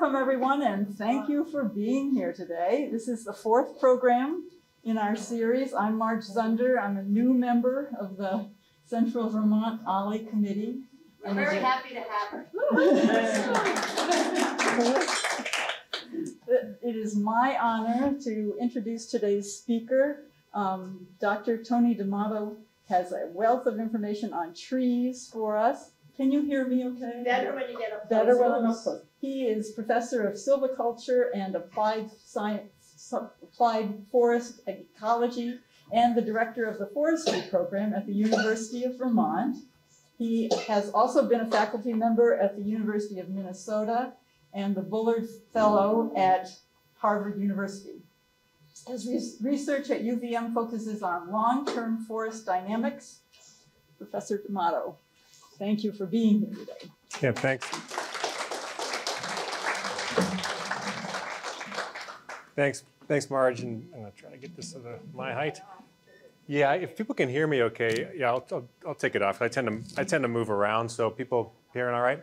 welcome everyone and thank you for being here today. This is the fourth program in our series. I'm Marge Zunder. I'm a new member of the Central Vermont OLLI Committee. We're very happy to have her. It is my honor to introduce today's speaker. Um, Dr. Tony D'Amato has a wealth of information on trees for us. Can you hear me okay? Better when you get up Better when I'm up close. He is professor of silviculture and applied science, applied forest ecology, and the director of the forestry program at the University of Vermont. He has also been a faculty member at the University of Minnesota and the Bullard Fellow at Harvard University. His res- research at UVM focuses on long-term forest dynamics. Professor D'Amato, thank you for being here today. Yeah, thanks. Thanks, thanks, Marge. And I'm gonna try to get this to the, my height. Yeah, if people can hear me okay, yeah, I'll, I'll, I'll take it off. I tend to I tend to move around, so people hearing all right.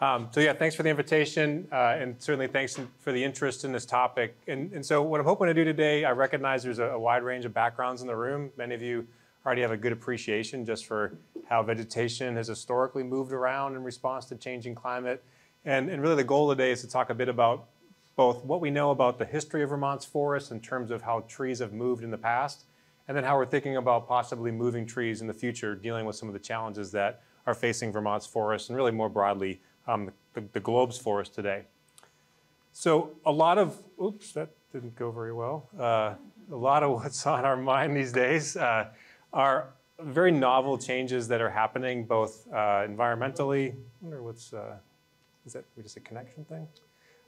Um, so yeah, thanks for the invitation, uh, and certainly thanks for the interest in this topic. And, and so what I'm hoping to do today, I recognize there's a, a wide range of backgrounds in the room. Many of you already have a good appreciation just for how vegetation has historically moved around in response to changing climate. And, and really the goal today is to talk a bit about both what we know about the history of Vermont's forests in terms of how trees have moved in the past, and then how we're thinking about possibly moving trees in the future, dealing with some of the challenges that are facing Vermont's forests and really more broadly um, the, the globe's forest today. So a lot of, oops, that didn't go very well. Uh, a lot of what's on our mind these days uh, are very novel changes that are happening both uh, environmentally, I wonder what's, uh, is that we just a connection thing?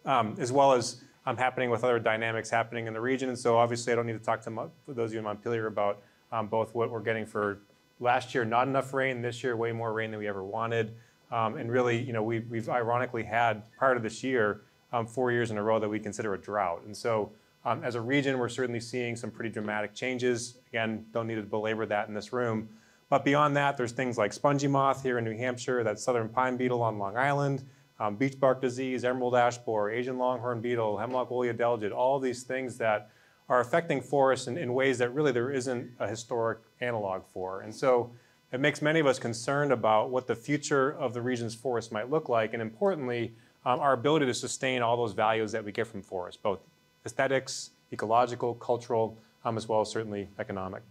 Um, as well as um, happening with other dynamics happening in the region. And so obviously I don't need to talk to those of you in Montpelier about um, both what we're getting for last year, not enough rain, this year way more rain than we ever wanted. Um, and really, you know, we, we've ironically had part of this year, um, four years in a row that we consider a drought. And so um, as a region, we're certainly seeing some pretty dramatic changes. Again, don't need to belabor that in this room. But beyond that, there's things like spongy moth here in New Hampshire, that southern pine beetle on Long Island, um, beech bark disease, emerald ash borer, Asian longhorn beetle, hemlock woolly adelgid, all these things that are affecting forests in, in ways that really there isn't a historic analog for. And so it makes many of us concerned about what the future of the region's forests might look like, and importantly, um, our ability to sustain all those values that we get from forests, both aesthetics, ecological, cultural, um, as well as certainly economic.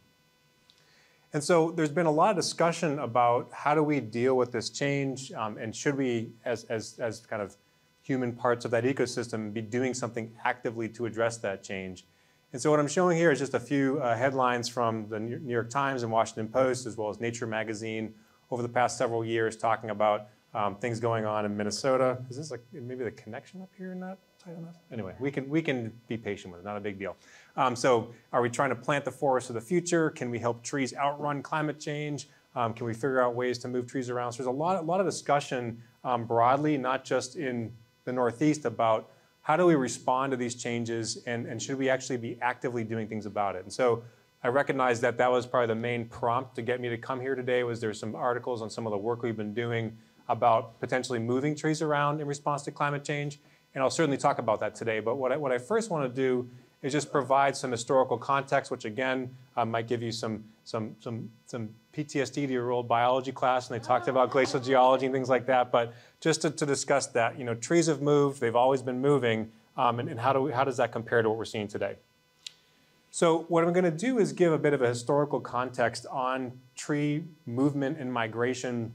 And so there's been a lot of discussion about how do we deal with this change, um, and should we, as, as, as kind of human parts of that ecosystem, be doing something actively to address that change. And so what I'm showing here is just a few uh, headlines from the New York Times and Washington Post, as well as Nature magazine over the past several years talking about um, things going on in Minnesota. Is this like maybe the connection up here not tight enough? Anyway, we can, we can be patient with it, not a big deal. Um, so are we trying to plant the forests of the future? Can we help trees outrun climate change? Um, can we figure out ways to move trees around? So there's a lot, a lot of discussion um, broadly, not just in the Northeast, about how do we respond to these changes and, and should we actually be actively doing things about it? And so I recognize that that was probably the main prompt to get me to come here today was there's some articles on some of the work we've been doing about potentially moving trees around in response to climate change. And I'll certainly talk about that today. But what I, what I first want to do is just provide some historical context, which again uh, might give you some, some, some, some PTSD to your old biology class, and they talked about glacial geology and things like that. But just to, to discuss that, you know, trees have moved; they've always been moving, um, and, and how do we, how does that compare to what we're seeing today? So what I'm going to do is give a bit of a historical context on tree movement and migration,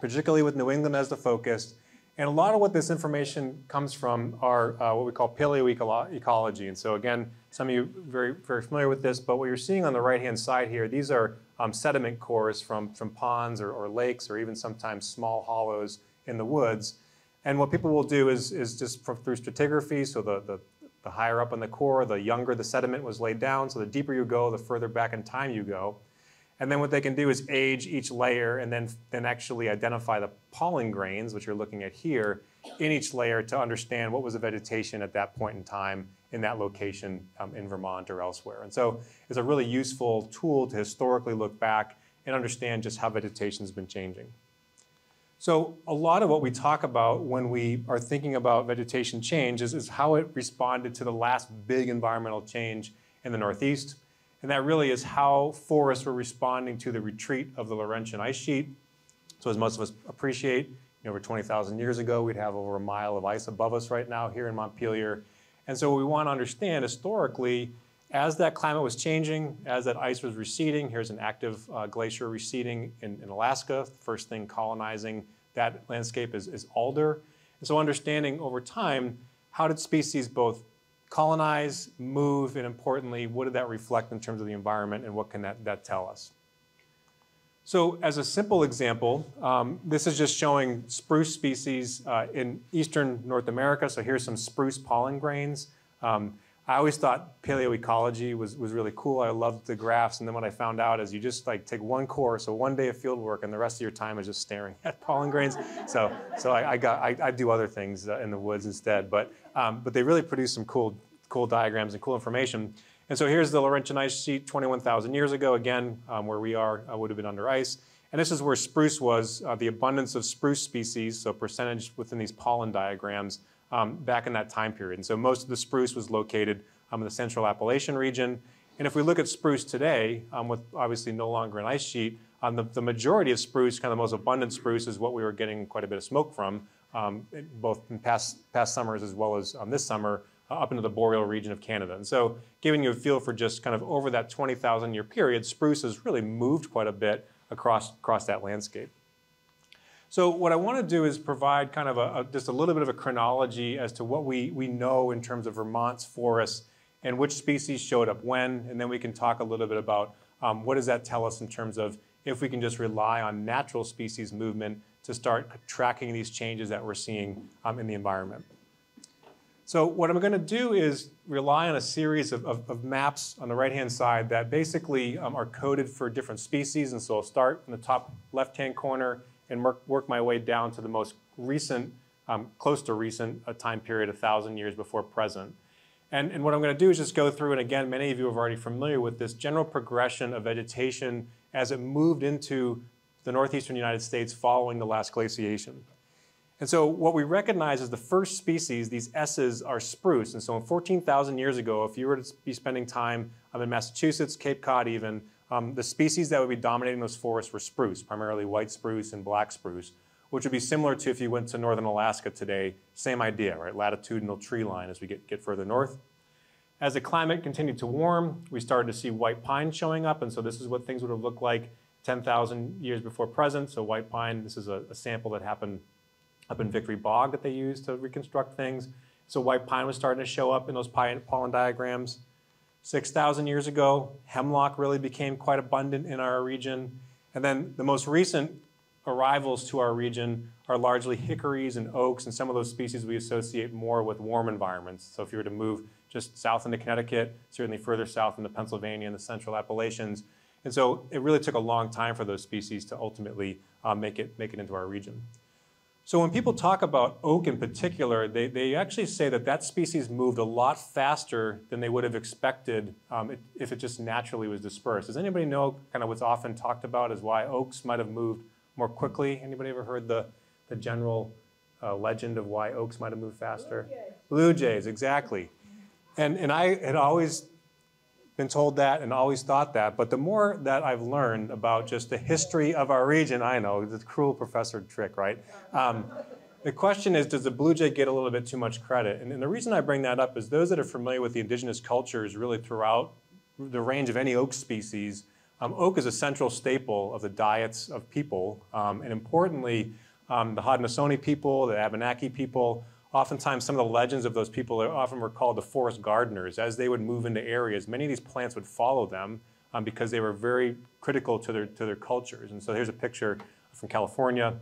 particularly with New England as the focus. And a lot of what this information comes from are uh, what we call paleoecology. And so again, some of you very, very familiar with this, but what you're seeing on the right-hand side here, these are um, sediment cores from, from ponds or, or lakes or even sometimes small hollows in the woods. And what people will do is, is just from, through stratigraphy, so the, the, the higher up in the core, the younger the sediment was laid down. So the deeper you go, the further back in time you go. And then what they can do is age each layer and then, then actually identify the pollen grains, which you're looking at here, in each layer to understand what was the vegetation at that point in time in that location um, in Vermont or elsewhere. And so it's a really useful tool to historically look back and understand just how vegetation has been changing. So a lot of what we talk about when we are thinking about vegetation change is, is how it responded to the last big environmental change in the Northeast. And that really is how forests were responding to the retreat of the Laurentian ice sheet. So as most of us appreciate, you know, over 20,000 years ago, we'd have over a mile of ice above us right now here in Montpelier. And so we want to understand historically, as that climate was changing, as that ice was receding, here's an active uh, glacier receding in, in Alaska. First thing colonizing that landscape is, is alder. And so understanding over time, how did species both colonize, move, and importantly, what did that reflect in terms of the environment and what can that, that tell us? So as a simple example, um, this is just showing spruce species uh, in eastern North America. So here's some spruce pollen grains. Um, I always thought paleoecology was, was really cool. I loved the graphs. And then what I found out is you just like take one course, or one day of field work, and the rest of your time is just staring at pollen grains. So, so I, I got, I, I, do other things uh, in the woods instead. But, um, but they really produce some cool, cool diagrams and cool information. And so here's the Laurentian ice sheet 21,000 years ago, again, um, where we are uh, would have been under ice. And this is where spruce was, uh, the abundance of spruce species, so percentage within these pollen diagrams um, back in that time period. And so most of the spruce was located um, in the central Appalachian region. And if we look at spruce today, um, with obviously no longer an ice sheet, um, the, the, majority of spruce, kind of the most abundant spruce, is what we were getting quite a bit of smoke from, um, both in past, past summers as well as this summer, uh, up into the boreal region of Canada. And so giving you a feel for just kind of over that 20,000 year period, spruce has really moved quite a bit across, across that landscape. So what I want to do is provide kind of a, a, just a little bit of a chronology as to what we, we know in terms of Vermont's forests and which species showed up when, and then we can talk a little bit about um, what does that tell us in terms of if we can just rely on natural species movement to start tracking these changes that we're seeing um, in the environment. So what I'm going to do is rely on a series of, of, of maps on the right-hand side that basically um, are coded for different species. And so I'll start in the top left-hand corner and work, my way down to the most recent, um, close to recent, a time period, a thousand years before present. And, and what I'm going to do is just go through, and again, many of you are already familiar with this general progression of vegetation as it moved into the northeastern United States following the last glaciation. And so what we recognize is the first species, these S's, are spruce. And so 14,000 years ago, if you were to be spending time um, in Massachusetts, Cape Cod even, um, the species that would be dominating those forests were spruce, primarily white spruce and black spruce, which would be similar to if you went to northern Alaska today, same idea, right? Latitudinal tree line as we get, get further north. As the climate continued to warm, we started to see white pine showing up, and so this is what things would have looked like 10,000 years before present. So white pine, this is a, a sample that happened up in Victory Bog that they used to reconstruct things. So white pine was starting to show up in those pollen diagrams. 6,000 years ago, hemlock really became quite abundant in our region. And then the most recent arrivals to our region are largely hickories and oaks and some of those species we associate more with warm environments. So if you were to move just south into Connecticut, certainly further south into Pennsylvania and the central Appalachians. And so it really took a long time for those species to ultimately uh, make, it, make it into our region. So when people talk about oak in particular, they, they actually say that that species moved a lot faster than they would have expected um, it, if it just naturally was dispersed. Does anybody know kind of what's often talked about as why oaks might have moved more quickly? Anybody ever heard the, the general uh, legend of why oaks might have moved faster? Blue Jays, Blue Jays exactly. And, and I had always been told that and always thought that, but the more that I've learned about just the history of our region, I know, the cruel professor trick, right? Um, the question is, does the blue jay get a little bit too much credit? And, and, the reason I bring that up is those that are familiar with the indigenous cultures really throughout the range of any oak species, um, oak is a central staple of the diets of people. Um, and importantly, um, the Haudenosaunee people, the Abenaki people, Oftentimes, some of the legends of those people are often were called the forest gardeners. As they would move into areas, many of these plants would follow them um, because they were very critical to their, to their cultures. And so here's a picture from California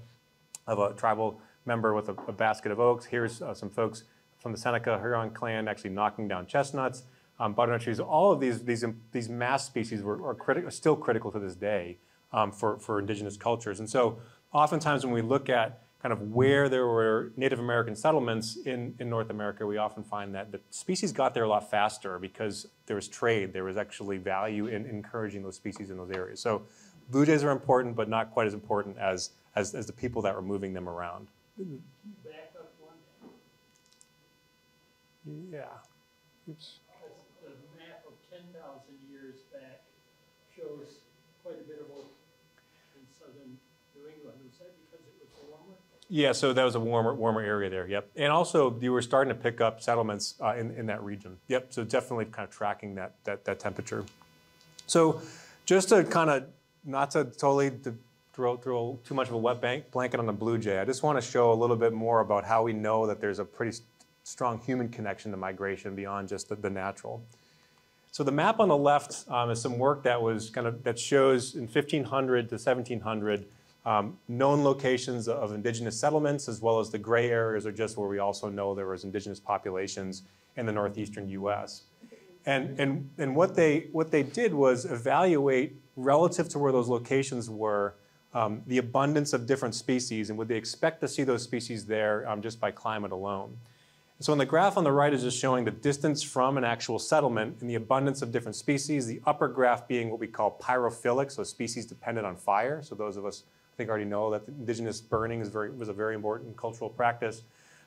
of a tribal member with a, a basket of oaks. Here's uh, some folks from the Seneca Huron clan actually knocking down chestnuts, um, butternut trees. All of these, these, these mast species were, are, criti are still critical to this day um, for, for indigenous cultures. And so oftentimes when we look at kind of where there were Native American settlements in, in North America, we often find that the species got there a lot faster because there was trade. There was actually value in encouraging those species in those areas. So blue jays are important, but not quite as important as, as, as the people that were moving them around. Back up one, Yeah. Oops. Yeah, so that was a warmer, warmer area there. Yep. And also, you were starting to pick up settlements uh, in, in that region. Yep. So definitely kind of tracking that, that, that temperature. So just to kind of, not to totally to throw, throw too much of a wet bank, blanket on the blue jay, I just want to show a little bit more about how we know that there's a pretty strong human connection to migration beyond just the, the natural. So the map on the left um, is some work that was kind of that shows in 1500 to 1700 um, known locations of indigenous settlements, as well as the gray areas are just where we also know there was indigenous populations in the northeastern U.S. And, and, and what, they, what they did was evaluate relative to where those locations were um, the abundance of different species and would they expect to see those species there um, just by climate alone. So on the graph on the right is just showing the distance from an actual settlement and the abundance of different species. The upper graph being what we call pyrophilic, so species dependent on fire. So those of us, think, already know that indigenous burning is very, was a very important cultural practice.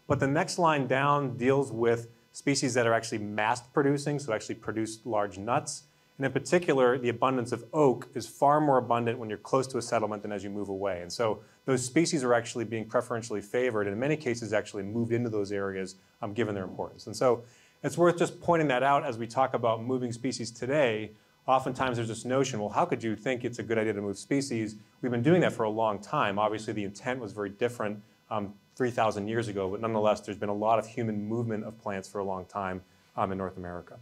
But the next line down deals with species that are actually mass producing, so actually produce large nuts. And in particular, the abundance of oak is far more abundant when you're close to a settlement than as you move away. And so those species are actually being preferentially favored, and in many cases, actually moved into those areas um, given their importance. And so it's worth just pointing that out as we talk about moving species today. Oftentimes, there's this notion well, how could you think it's a good idea to move species? We've been doing that for a long time. Obviously, the intent was very different um, 3,000 years ago, but nonetheless, there's been a lot of human movement of plants for a long time um, in North America.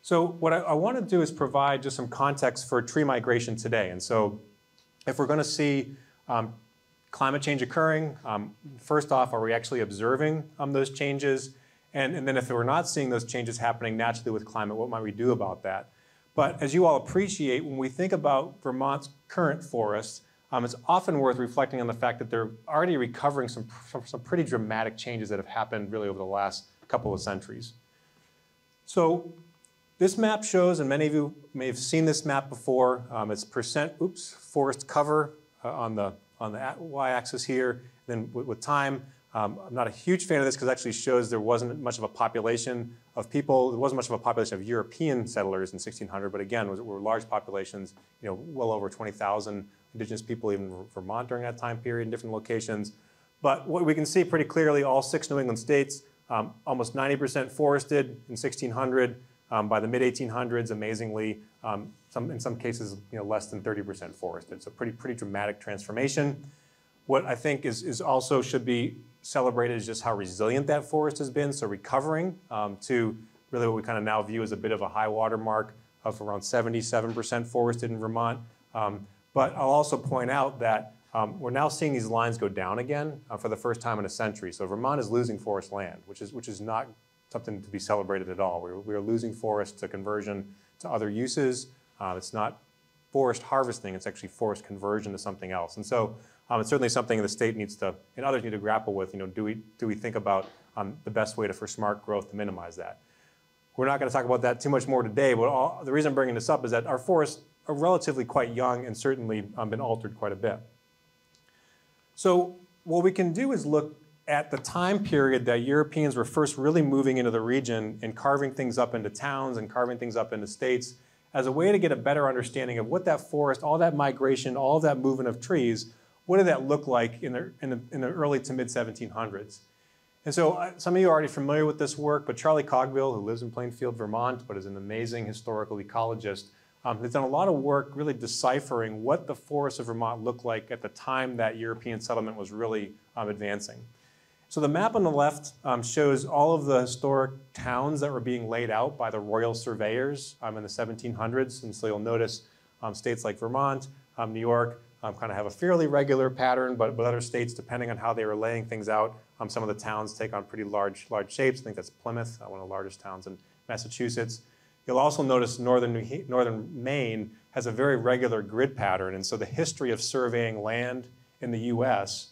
So what I, I want to do is provide just some context for tree migration today. And so if we're going to see um, climate change occurring, um, first off, are we actually observing um, those changes? And, and then if we're not seeing those changes happening naturally with climate, what might we do about that? But as you all appreciate, when we think about Vermont's current forests, um, it's often worth reflecting on the fact that they're already recovering some, some, pretty dramatic changes that have happened really over the last couple of centuries. So this map shows, and many of you may have seen this map before, um, it's percent, oops, forest cover uh, on the, on the y-axis here. Then with, with time, um, I'm not a huge fan of this because it actually shows there wasn't much of a population of people, there wasn't much of a population of European settlers in 1600, but again, was, were large populations, you know, well over 20,000 indigenous people even in Vermont during that time period in different locations. But what we can see pretty clearly, all six New England states, um, almost 90% forested in 1600. Um, by the mid 1800s, amazingly, um, some, in some cases, you know, less than 30% forested. So pretty, pretty dramatic transformation. What I think is, is also should be celebrated is just how resilient that forest has been. So recovering um, to really what we kind of now view as a bit of a high water mark of around 77% forested in Vermont. Um, but I'll also point out that um, we're now seeing these lines go down again uh, for the first time in a century. So Vermont is losing forest land, which is, which is not something to be celebrated at all. We're, we're losing forest to conversion to other uses. Uh, it's not forest harvesting, it's actually forest conversion to something else. And so um, it's certainly something the state needs to, and others need to grapple with. You know, do we, do we think about um, the best way to, for smart growth to minimize that? We're not going to talk about that too much more today, but all, the reason I'm bringing this up is that our forests are relatively quite young and certainly um, been altered quite a bit. So what we can do is look at the time period that Europeans were first really moving into the region and carving things up into towns and carving things up into states as a way to get a better understanding of what that forest, all that migration, all that movement of trees, what did that look like in the, in the, in the early to mid 1700s? And so uh, some of you are already familiar with this work, but Charlie Cogbill, who lives in Plainfield, Vermont, but is an amazing historical ecologist, um, has done a lot of work really deciphering what the forests of Vermont looked like at the time that European settlement was really um, advancing. So the map on the left um, shows all of the historic towns that were being laid out by the royal surveyors um, in the 1700s. And so you'll notice um, states like Vermont, um, New York, um, kind of have a fairly regular pattern, but, but other states, depending on how they were laying things out, um, some of the towns take on pretty large, large shapes. I think that's Plymouth, uh, one of the largest towns in Massachusetts. You'll also notice northern, northern Maine has a very regular grid pattern. And so the history of surveying land in the US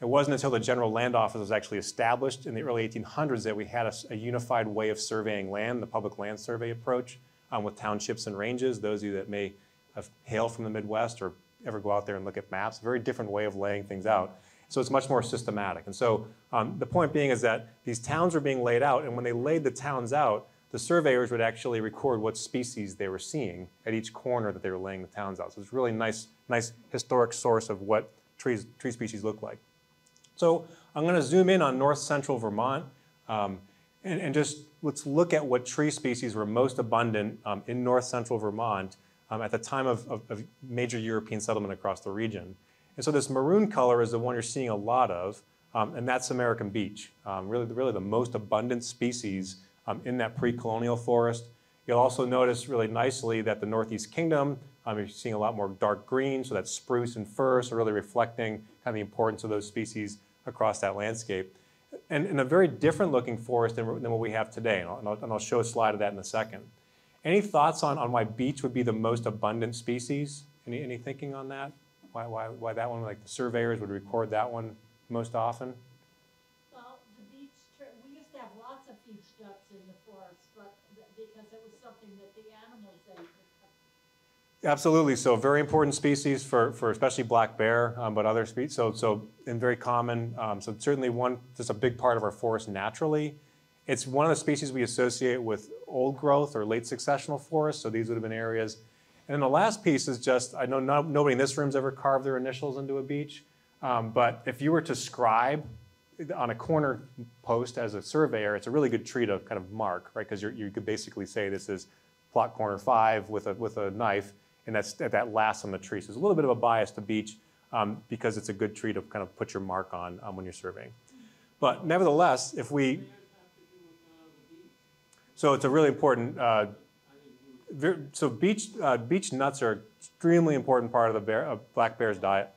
it wasn't until the General Land Office was actually established in the early 1800s that we had a, a unified way of surveying land, the public land survey approach, um, with townships and ranges. Those of you that may of hail from the Midwest or ever go out there and look at maps. Very different way of laying things out. So it's much more systematic. And so um, the point being is that these towns were being laid out, and when they laid the towns out, the surveyors would actually record what species they were seeing at each corner that they were laying the towns out. So it's really nice, nice historic source of what trees, tree species look like. So I'm going to zoom in on north central Vermont um, and, and, just let's look at what tree species were most abundant um, in north central Vermont um, at the time of, of, of, major European settlement across the region. And so this maroon color is the one you're seeing a lot of, um, and that's American beech, um, really, really the most abundant species um, in that pre-colonial forest. You'll also notice really nicely that the Northeast Kingdom, um, you're seeing a lot more dark green, so that spruce and fir, so really reflecting kind of the importance of those species across that landscape. And in a very different looking forest than, than what we have today, and I'll, and I'll, show a slide of that in a second. Any thoughts on, on why beech would be the most abundant species? Any, any thinking on that? Why, why, why that one, like the surveyors would record that one most often? Well, the beech, we used to have lots of beech nuts in the forest, but because it was something that the animals ate. Absolutely. So very important species for, for especially black bear, um, but other species. So, so and very common. Um, so certainly one, just a big part of our forest naturally. It's one of the species we associate with old growth or late successional forests. So these would have been areas. And then the last piece is just, I know no, nobody in this room's ever carved their initials into a beech, um, but if you were to scribe on a corner post as a surveyor, it's a really good tree to kind of mark, right? Because you could basically say this is plot corner five with a, with a knife, and that's that lasts on the tree. So there's a little bit of a bias to beech um, because it's a good tree to kind of put your mark on um, when you're surveying. But nevertheless, if we, so it's a really important, uh, so beech, uh, beech nuts are extremely important part of the bear, uh, black bear's diet.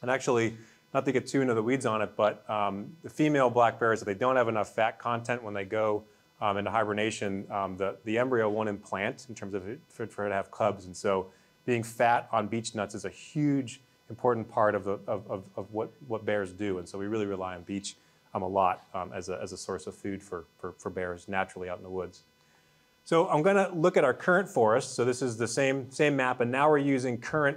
And actually, not to get too into the weeds on it, but um, the female black bears, if they don't have enough fat content when they go um, into hibernation, um, the, the embryo won't implant in terms of it, for, for, her to have cubs. And so being fat on beech nuts is a huge, important part of, the, of, of, of what, what bears do. And so we really rely on beech um, a lot um, as, a, as a source of food for, for, for bears naturally out in the woods. So I'm going to look at our current forest. So this is the same, same map, and now we're using current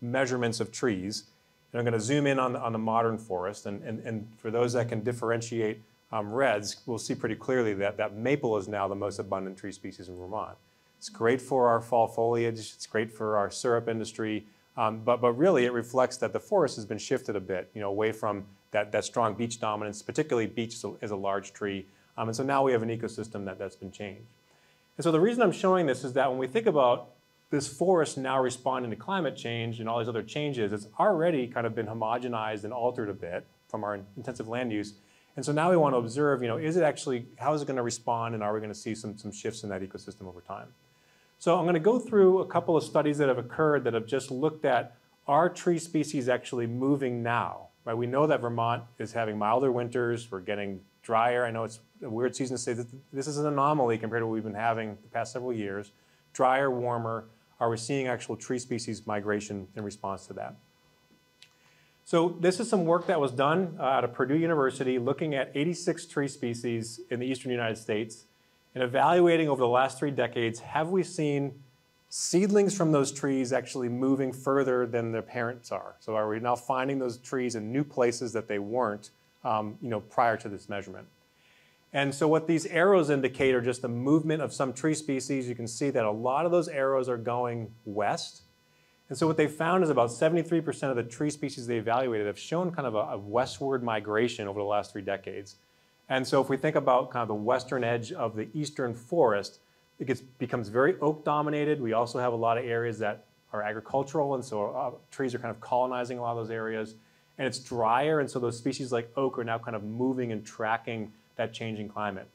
measurements of trees. And I'm going to zoom in on the, on the modern forest. And, and, and for those that can differentiate um, reds, we'll see pretty clearly that, that maple is now the most abundant tree species in Vermont. It's great for our fall foliage. It's great for our syrup industry. Um, but, but really, it reflects that the forest has been shifted a bit, you know, away from that, that strong beech dominance, particularly beech is a, is a large tree. Um, and so now we have an ecosystem that, that's been changed. And so the reason I'm showing this is that when we think about this forest now responding to climate change and all these other changes, it's already kind of been homogenized and altered a bit from our intensive land use. And so now we want to observe, you know, is it actually, how is it going to respond and are we going to see some, some shifts in that ecosystem over time? So I'm going to go through a couple of studies that have occurred that have just looked at are tree species actually moving now? Right? We know that Vermont is having milder winters. We're getting drier. I know it's a weird season to say that this is an anomaly compared to what we've been having the past several years. Drier, warmer. Are we seeing actual tree species migration in response to that? So this is some work that was done uh, at Purdue University looking at 86 tree species in the eastern United States and evaluating over the last three decades, have we seen seedlings from those trees actually moving further than their parents are? So are we now finding those trees in new places that they weren't um, you know, prior to this measurement? And so what these arrows indicate are just the movement of some tree species. You can see that a lot of those arrows are going west and so what they found is about 73% of the tree species they evaluated have shown kind of a, a, westward migration over the last three decades. And so if we think about kind of the western edge of the eastern forest, it gets, becomes very oak dominated. We also have a lot of areas that are agricultural, and so uh, trees are kind of colonizing a lot of those areas. And it's drier, and so those species like oak are now kind of moving and tracking that changing climate.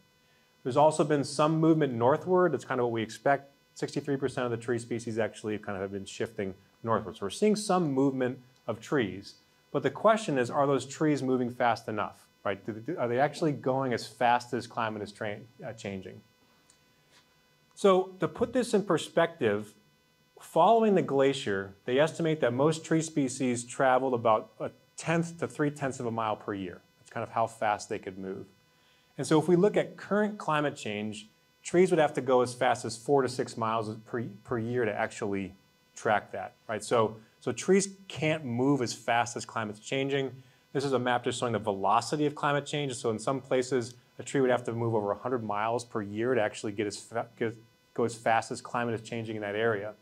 There's also been some movement northward. That's kind of what we expect 63% of the tree species actually kind of have been shifting northward. So we're seeing some movement of trees. But the question is, are those trees moving fast enough? Right? Are they actually going as fast as climate is uh, changing? So to put this in perspective, following the glacier, they estimate that most tree species traveled about a tenth to three tenths of a mile per year. That's kind of how fast they could move. And so if we look at current climate change, trees would have to go as fast as four to six miles per, per year to actually track that, right? So, so trees can't move as fast as climate's changing. This is a map just showing the velocity of climate change. So in some places, a tree would have to move over 100 miles per year to actually get as get, go as fast as climate is changing in that area.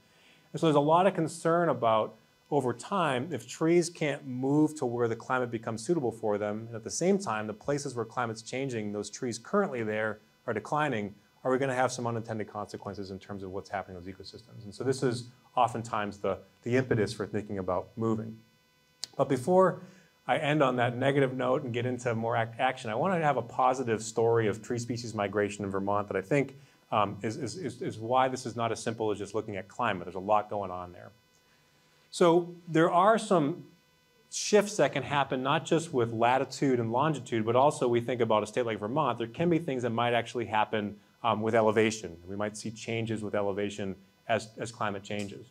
And so there's a lot of concern about over time, if trees can't move to where the climate becomes suitable for them, and at the same time, the places where climate's changing, those trees currently there are declining, are we going to have some unintended consequences in terms of what's happening in those ecosystems? And so this is oftentimes the, the impetus for thinking about moving. But before I end on that negative note and get into more ac- action, I want to have a positive story of tree species migration in Vermont that I think um, is, is, is, is why this is not as simple as just looking at climate. There's a lot going on there. So there are some shifts that can happen not just with latitude and longitude, but also we think about a state like Vermont, there can be things that might actually happen um, with elevation. We might see changes with elevation as, as climate changes.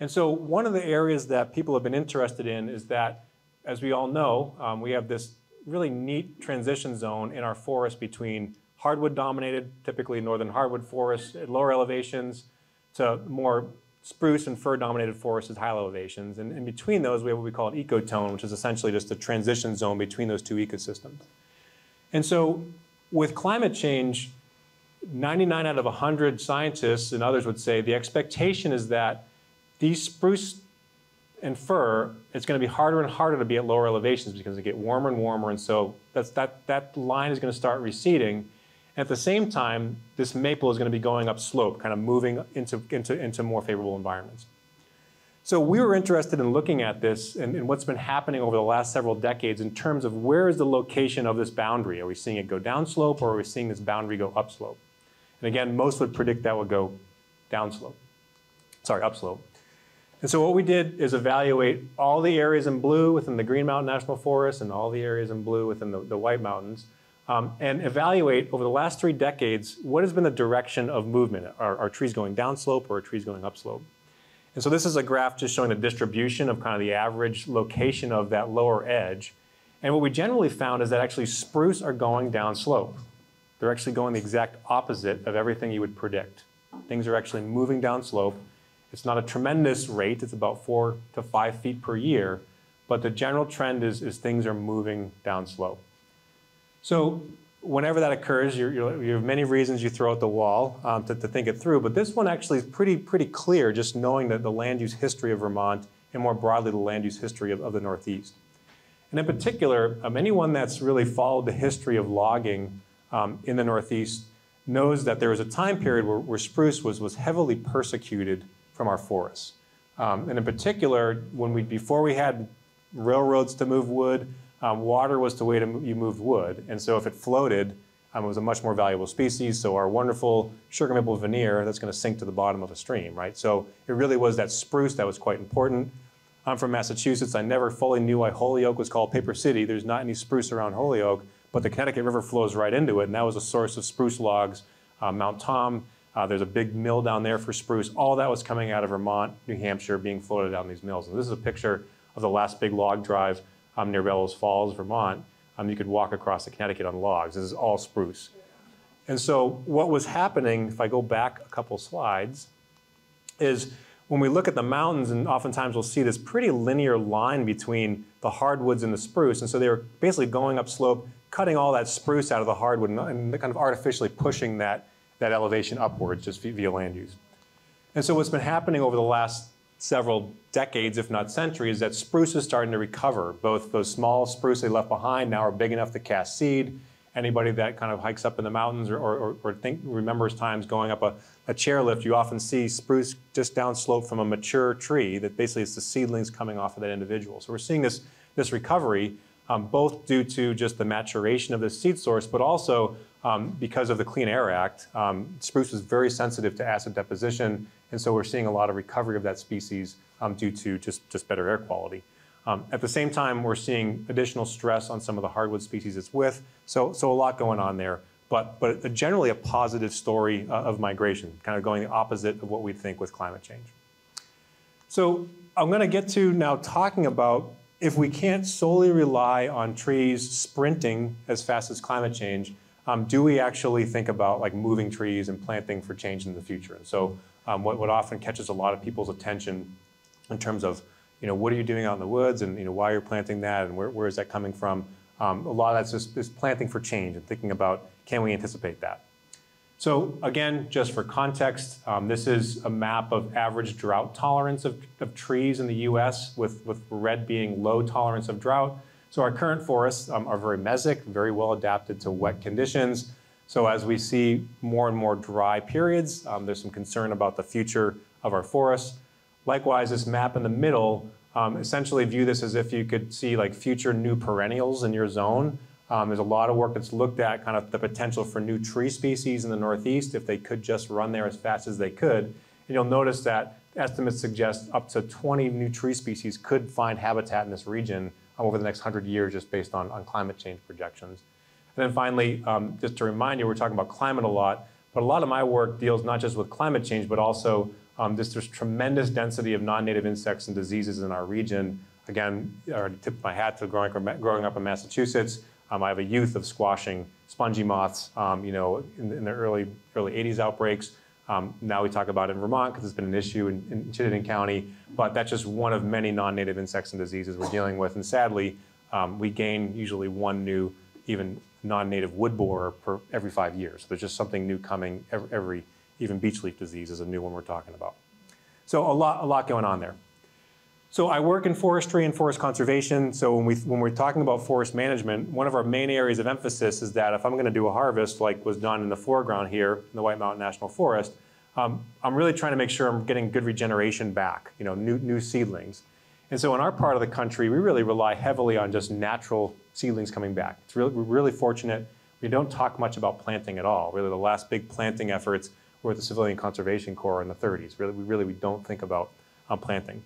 And so one of the areas that people have been interested in is that, as we all know, um, we have this really neat transition zone in our forest between hardwood dominated, typically northern hardwood forests at lower elevations, to more spruce and fir dominated forests at high elevations. And in between those, we have what we call an ecotone, which is essentially just a transition zone between those two ecosystems. And so with climate change, 99 out of 100 scientists and others would say the expectation is that these spruce and fir, it's going to be harder and harder to be at lower elevations because they get warmer and warmer. And so that's, that, that line is going to start receding. And At the same time, this maple is going to be going up slope, kind of moving into, into, into more favorable environments. So we were interested in looking at this and, and, what's been happening over the last several decades in terms of where is the location of this boundary? Are we seeing it go downslope or are we seeing this boundary go upslope? And again, most would predict that would go downslope, sorry, upslope. And so what we did is evaluate all the areas in blue within the Green Mountain National Forest and all the areas in blue within the, the White Mountains um, and evaluate over the last three decades what has been the direction of movement. Are, are trees going downslope or are trees going upslope? And so this is a graph just showing the distribution of kind of the average location of that lower edge. And what we generally found is that actually spruce are going downslope. They're actually going the exact opposite of everything you would predict. Things are actually moving down slope. It's not a tremendous rate, it's about four to five feet per year, but the general trend is, is things are moving down slope. So whenever that occurs, you're, you're, you have many reasons you throw at the wall um, to, to, think it through, but this one actually is pretty, pretty clear just knowing that the land use history of Vermont and more broadly the land use history of, of the Northeast. And in particular, um, anyone that's really followed the history of logging um, in the Northeast knows that there was a time period where, where spruce was, was heavily persecuted from our forests. Um, and in particular, when we, before we had railroads to move wood, um, water was the way to you moved wood. And so if it floated, um, it was a much more valuable species. So our wonderful sugar maple veneer, that's going to sink to the bottom of a stream, right? So it really was that spruce that was quite important. I'm from Massachusetts. I never fully knew why Holyoke was called Paper City. There's not any spruce around Holyoke but the Connecticut River flows right into it, and that was a source of spruce logs. Uh, Mount Tom, uh, there's a big mill down there for spruce. All that was coming out of Vermont, New Hampshire, being floated down these mills. And this is a picture of the last big log drive um, near Bellows Falls, Vermont. Um, you could walk across the Connecticut on logs. This is all spruce. And so what was happening, if I go back a couple slides, is when we look at the mountains, and oftentimes we'll see this pretty linear line between the hardwoods and the spruce. And so they were basically going up slope, cutting all that spruce out of the hardwood and, and kind of artificially pushing that, that elevation upwards just via land use. And so what's been happening over the last several decades, if not centuries, is that spruce is starting to recover. Both those small spruce they left behind now are big enough to cast seed. Anybody that kind of hikes up in the mountains or, or, or think, remembers times going up a, a chairlift, you often see spruce just downslope from a mature tree that basically it's the seedlings coming off of that individual. So we're seeing this, this recovery um, both due to just the maturation of the seed source, but also um, because of the Clean Air Act. Um, spruce is very sensitive to acid deposition, and so we're seeing a lot of recovery of that species um, due to just, just better air quality. Um, at the same time, we're seeing additional stress on some of the hardwood species it's with, so, so a lot going on there. But, but generally a positive story uh, of migration, kind of going the opposite of what we think with climate change. So I'm going to get to now talking about if we can't solely rely on trees sprinting as fast as climate change, um, do we actually think about like moving trees and planting for change in the future? And so um, what, what often catches a lot of people's attention in terms of, you know, what are you doing out in the woods and, you know, why you're planting that and where, where is that coming from? Um, a lot of that's just, just planting for change and thinking about, can we anticipate that? So again, just for context, um, this is a map of average drought tolerance of, of trees in the US with, with red being low tolerance of drought. So our current forests um, are very mesic, very well adapted to wet conditions. So as we see more and more dry periods, um, there's some concern about the future of our forests. Likewise, this map in the middle, um, essentially view this as if you could see like future new perennials in your zone. Um, there's a lot of work that's looked at kind of the potential for new tree species in the Northeast if they could just run there as fast as they could. And you'll notice that estimates suggest up to 20 new tree species could find habitat in this region over the next 100 years just based on, on climate change projections. And then finally, um, just to remind you, we're talking about climate a lot, but a lot of my work deals not just with climate change, but also um, this, there's tremendous density of non-native insects and diseases in our region. Again, I already tipped my hat to growing, growing up in Massachusetts. Um, I have a youth of squashing spongy moths, um, you know, in, in, the early, early 80s outbreaks. Um, now we talk about it in Vermont because it's been an issue in, in Chittenden County, but that's just one of many non-native insects and diseases we're dealing with. And sadly, um, we gain usually one new, even non-native wood borer per every five years. So there's just something new coming every, every, even beech leaf disease is a new one we're talking about. So a lot, a lot going on there. So I work in forestry and forest conservation. So when, we, when we're talking about forest management, one of our main areas of emphasis is that if I'm going to do a harvest like was done in the foreground here in the White Mountain National Forest, um, I'm really trying to make sure I'm getting good regeneration back, you know, new, new seedlings. And so in our part of the country, we really rely heavily on just natural seedlings coming back. It's really, we're really fortunate. We don't talk much about planting at all. Really, the last big planting efforts were the Civilian Conservation Corps in the 30s. Really, we really we don't think about um, planting.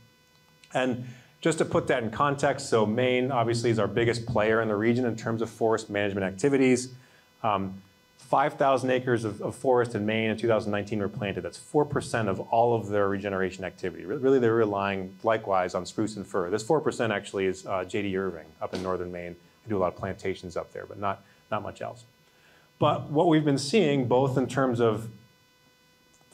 And just to put that in context, so Maine obviously is our biggest player in the region in terms of forest management activities. Um, 5,000 acres of, of, forest in Maine in 2019 were planted. That's 4% of all of their regeneration activity. Really, they're relying likewise on spruce and fir. This 4% actually is uh, J.D. Irving up in northern Maine. They do a lot of plantations up there, but not, not much else. But what we've been seeing, both in terms of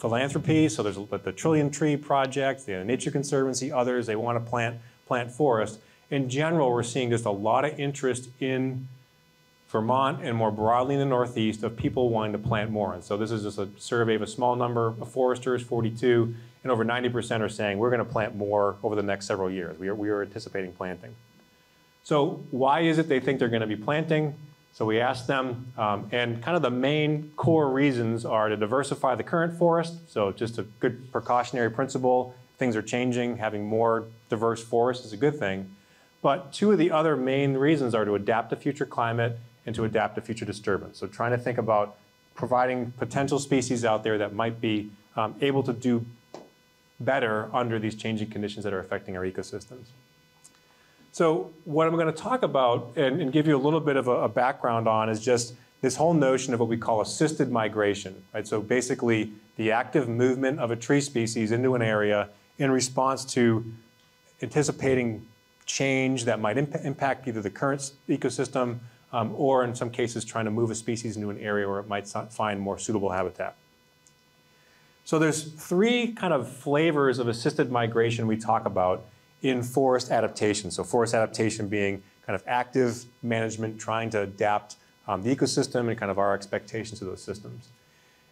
philanthropy. So there's the, Trillion Tree Project, the Nature Conservancy, others, they want to plant, plant forests. In general, we're seeing just a lot of interest in Vermont and more broadly in the Northeast of people wanting to plant more. And so this is just a survey of a small number of foresters, 42, and over 90% are saying we're going to plant more over the next several years. We are, we are anticipating planting. So why is it they think they're going to be planting? So we asked them, um, and kind of the main core reasons are to diversify the current forest. So just a good precautionary principle. Things are changing. Having more diverse forests is a good thing. But two of the other main reasons are to adapt to future climate and to adapt to future disturbance. So trying to think about providing potential species out there that might be um, able to do better under these changing conditions that are affecting our ecosystems. So what I'm going to talk about and, and give you a little bit of a, a, background on is just this whole notion of what we call assisted migration. Right? So basically the active movement of a tree species into an area in response to anticipating change that might imp impact either the current ecosystem um, or in some cases trying to move a species into an area where it might find more suitable habitat. So there's three kind of flavors of assisted migration we talk about in forest adaptation. So forest adaptation being kind of active management, trying to adapt um, the ecosystem and kind of our expectations of those systems.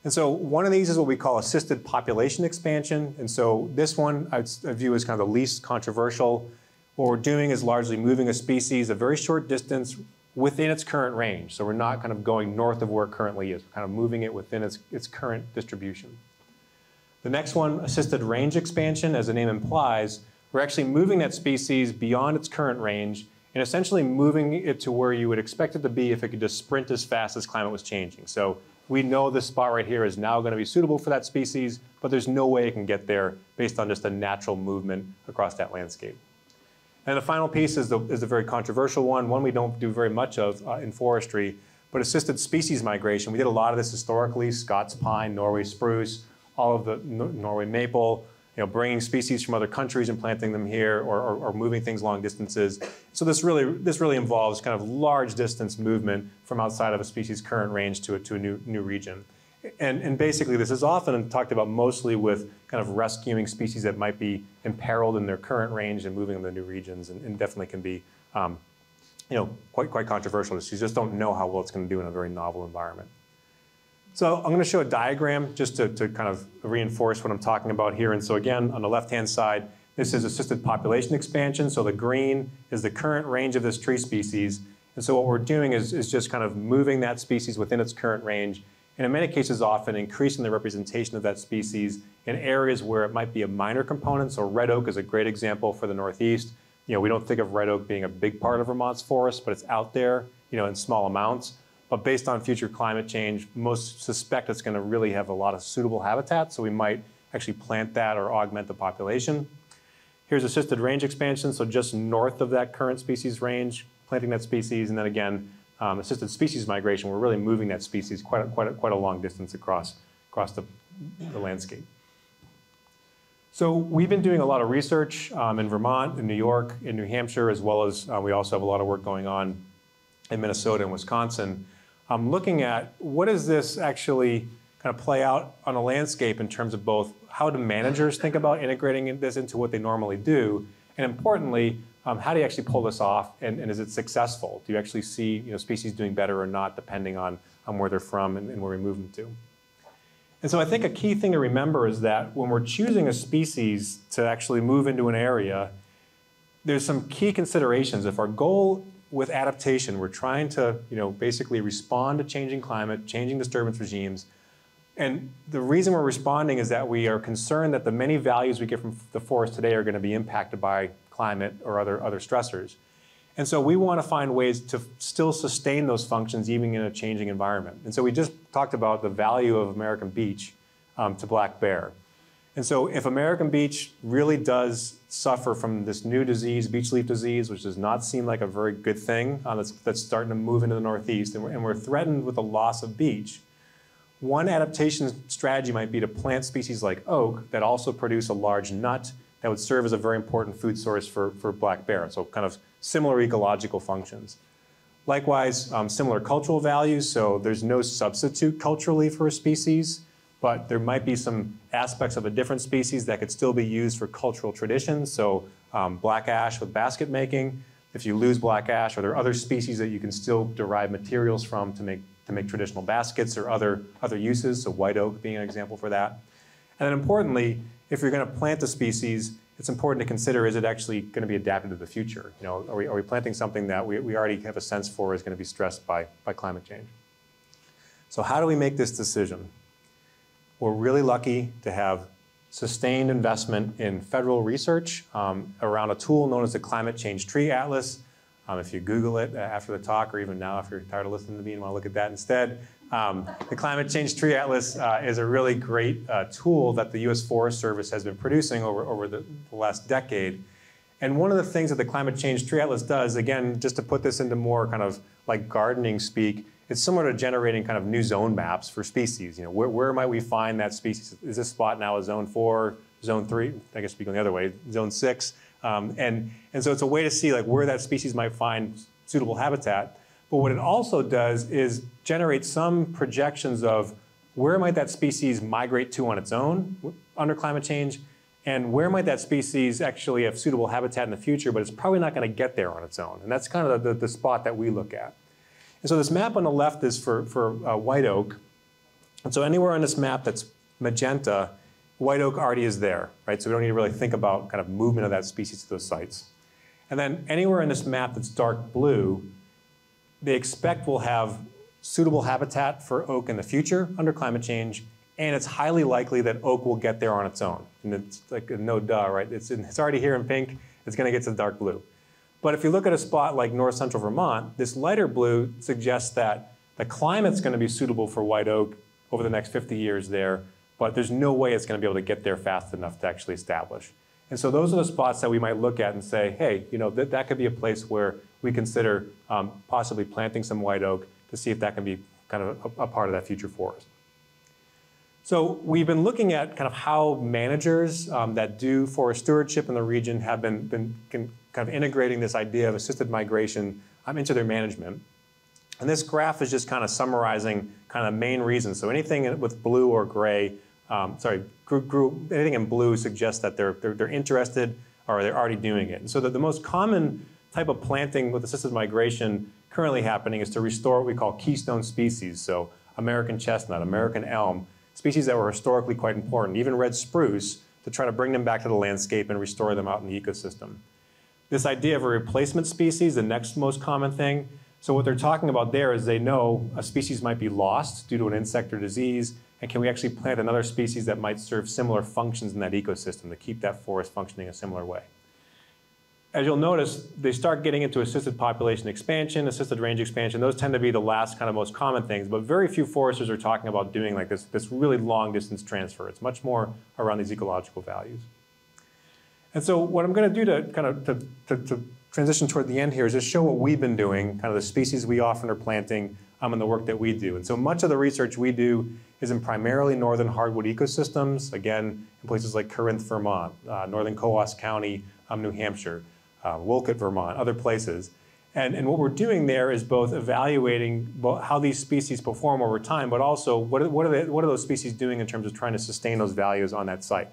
And so one of these is what we call assisted population expansion. And so this one I view as kind of the least controversial. What we're doing is largely moving a species a very short distance within its current range. So we're not kind of going north of where it currently is, we're kind of moving it within its, its current distribution. The next one, assisted range expansion, as the name implies, we're actually moving that species beyond its current range and essentially moving it to where you would expect it to be if it could just sprint as fast as climate was changing. So we know this spot right here is now going to be suitable for that species, but there's no way it can get there based on just a natural movement across that landscape. And the final piece is the, is very controversial one, one we don't do very much of uh, in forestry, but assisted species migration. We did a lot of this historically, Scots pine, Norway spruce, all of the Norway maple, you know, bringing species from other countries and planting them here or, or, or moving things long distances. So this really, this really involves kind of large distance movement from outside of a species' current range to a, to a new, new region. And, and basically, this is often talked about mostly with kind of rescuing species that might be imperiled in their current range and moving them to new regions, and, and definitely can be, um, you know, quite quite controversial. You just don't know how well it's going to do in a very novel environment. So I'm going to show a diagram just to, to kind of reinforce what I'm talking about here. And so again, on the left-hand side, this is assisted population expansion. So the green is the current range of this tree species. And so what we're doing is, is just kind of moving that species within its current range and in many cases often increasing the representation of that species in areas where it might be a minor component. So red oak is a great example for the Northeast. You know, we don't think of red oak being a big part of Vermont's forest, but it's out there, you know, in small amounts. But based on future climate change, most suspect it's going to really have a lot of suitable habitat. So we might actually plant that or augment the population. Here's assisted range expansion. So just north of that current species range, planting that species. And then again, um, assisted species migration, we're really moving that species quite a, quite a, quite a long distance across, across the, the landscape. So we've been doing a lot of research um, in Vermont, in New York, in New Hampshire, as well as uh, we also have a lot of work going on in Minnesota and Wisconsin, um, looking at what does this actually kind of play out on a landscape in terms of both how do managers think about integrating this into what they normally do, and importantly, um, how do you actually pull this off and, and, is it successful? Do you actually see you know, species doing better or not depending on, on where they're from and, and where we move them to? And so I think a key thing to remember is that when we're choosing a species to actually move into an area, there's some key considerations. If our goal with adaptation, we're trying to, you know, basically respond to changing climate, changing disturbance regimes, and the reason we're responding is that we are concerned that the many values we get from the forest today are going to be impacted by climate or other, other stressors. And so we want to find ways to still sustain those functions even in a changing environment. And so we just talked about the value of American beech um, to black bear. And so if American beech really does suffer from this new disease, beech leaf disease, which does not seem like a very good thing uh, that's, that's, starting to move into the Northeast, and we're, and we're threatened with the loss of beech, one adaptation strategy might be to plant species like oak that also produce a large nut that would serve as a very important food source for, for black bear. So kind of similar ecological functions. Likewise, um, similar cultural values. So there's no substitute culturally for a species, but there might be some aspects of a different species that could still be used for cultural traditions. So um, black ash with basket making. If you lose black ash, are there other species that you can still derive materials from to make to make traditional baskets or other, other uses, so white oak being an example for that. And then importantly, if you're going to plant a species, it's important to consider is it actually going to be adapted to the future? You know, are we, are we planting something that we, we already have a sense for is going to be stressed by, by climate change? So how do we make this decision? We're really lucky to have sustained investment in federal research um, around a tool known as the Climate Change Tree Atlas. Um, if you Google it uh, after the talk, or even now if you're tired of listening to me and want to look at that instead, um, the Climate Change Tree Atlas uh, is a really great uh, tool that the U.S. Forest Service has been producing over, over the, the, last decade. And one of the things that the Climate Change Tree Atlas does, again, just to put this into more kind of like gardening speak, it's similar to generating kind of new zone maps for species. You know, where, where might we find that species? Is this spot now a zone four, zone three? I guess speaking the other way, zone six. Um, and, and so it's a way to see like where that species might find suitable habitat. But what it also does is generate some projections of where might that species migrate to on its own under climate change, and where might that species actually have suitable habitat in the future, but it's probably not going to get there on its own. And that's kind of the, the, the, spot that we look at. And so this map on the left is for, for uh, white oak. And so anywhere on this map that's magenta white oak already is there, right? So we don't need to really think about kind of movement of that species to those sites. And then anywhere in this map that's dark blue, they expect we'll have suitable habitat for oak in the future under climate change, and it's highly likely that oak will get there on its own. And it's like no duh, right? It's, in, it's already here in pink, it's gonna get to the dark blue. But if you look at a spot like north central Vermont, this lighter blue suggests that the climate's gonna be suitable for white oak over the next 50 years there, but there's no way it's going to be able to get there fast enough to actually establish. And so those are the spots that we might look at and say, hey, you know, that, that could be a place where we consider um, possibly planting some white oak to see if that can be kind of a, a part of that future forest. So we've been looking at kind of how managers um, that do forest stewardship in the region have been, been kind of integrating this idea of assisted migration um, into their management. And this graph is just kind of summarizing kind of main reasons. So anything with blue or gray, um, sorry, group, group, anything in blue suggests that they're, they're, they're interested or they're already doing it. And so the, the most common type of planting with assisted migration currently happening is to restore what we call keystone species. So American chestnut, American elm, species that were historically quite important, even red spruce, to try to bring them back to the landscape and restore them out in the ecosystem. This idea of a replacement species, the next most common thing. So what they're talking about there is they know a species might be lost due to an insect or disease, and can we actually plant another species that might serve similar functions in that ecosystem to keep that forest functioning a similar way? as you'll notice, they start getting into assisted population expansion, assisted range expansion. Those tend to be the last kind of most common things, but very few foresters are talking about doing like this, this really long distance transfer. It's much more around these ecological values. And so what I'm going to do to kind of to, to, to, transition toward the end here is just show what we've been doing, kind of the species we often are planting um, and the work that we do. And so much of the research we do is in primarily northern hardwood ecosystems, again, in places like Corinth, Vermont, uh, northern Coos County, um, New Hampshire uh, Wolcott, Vermont, other places. And, and what we're doing there is both evaluating how these species perform over time, but also what are, what, are they, what are those species doing in terms of trying to sustain those values on that site.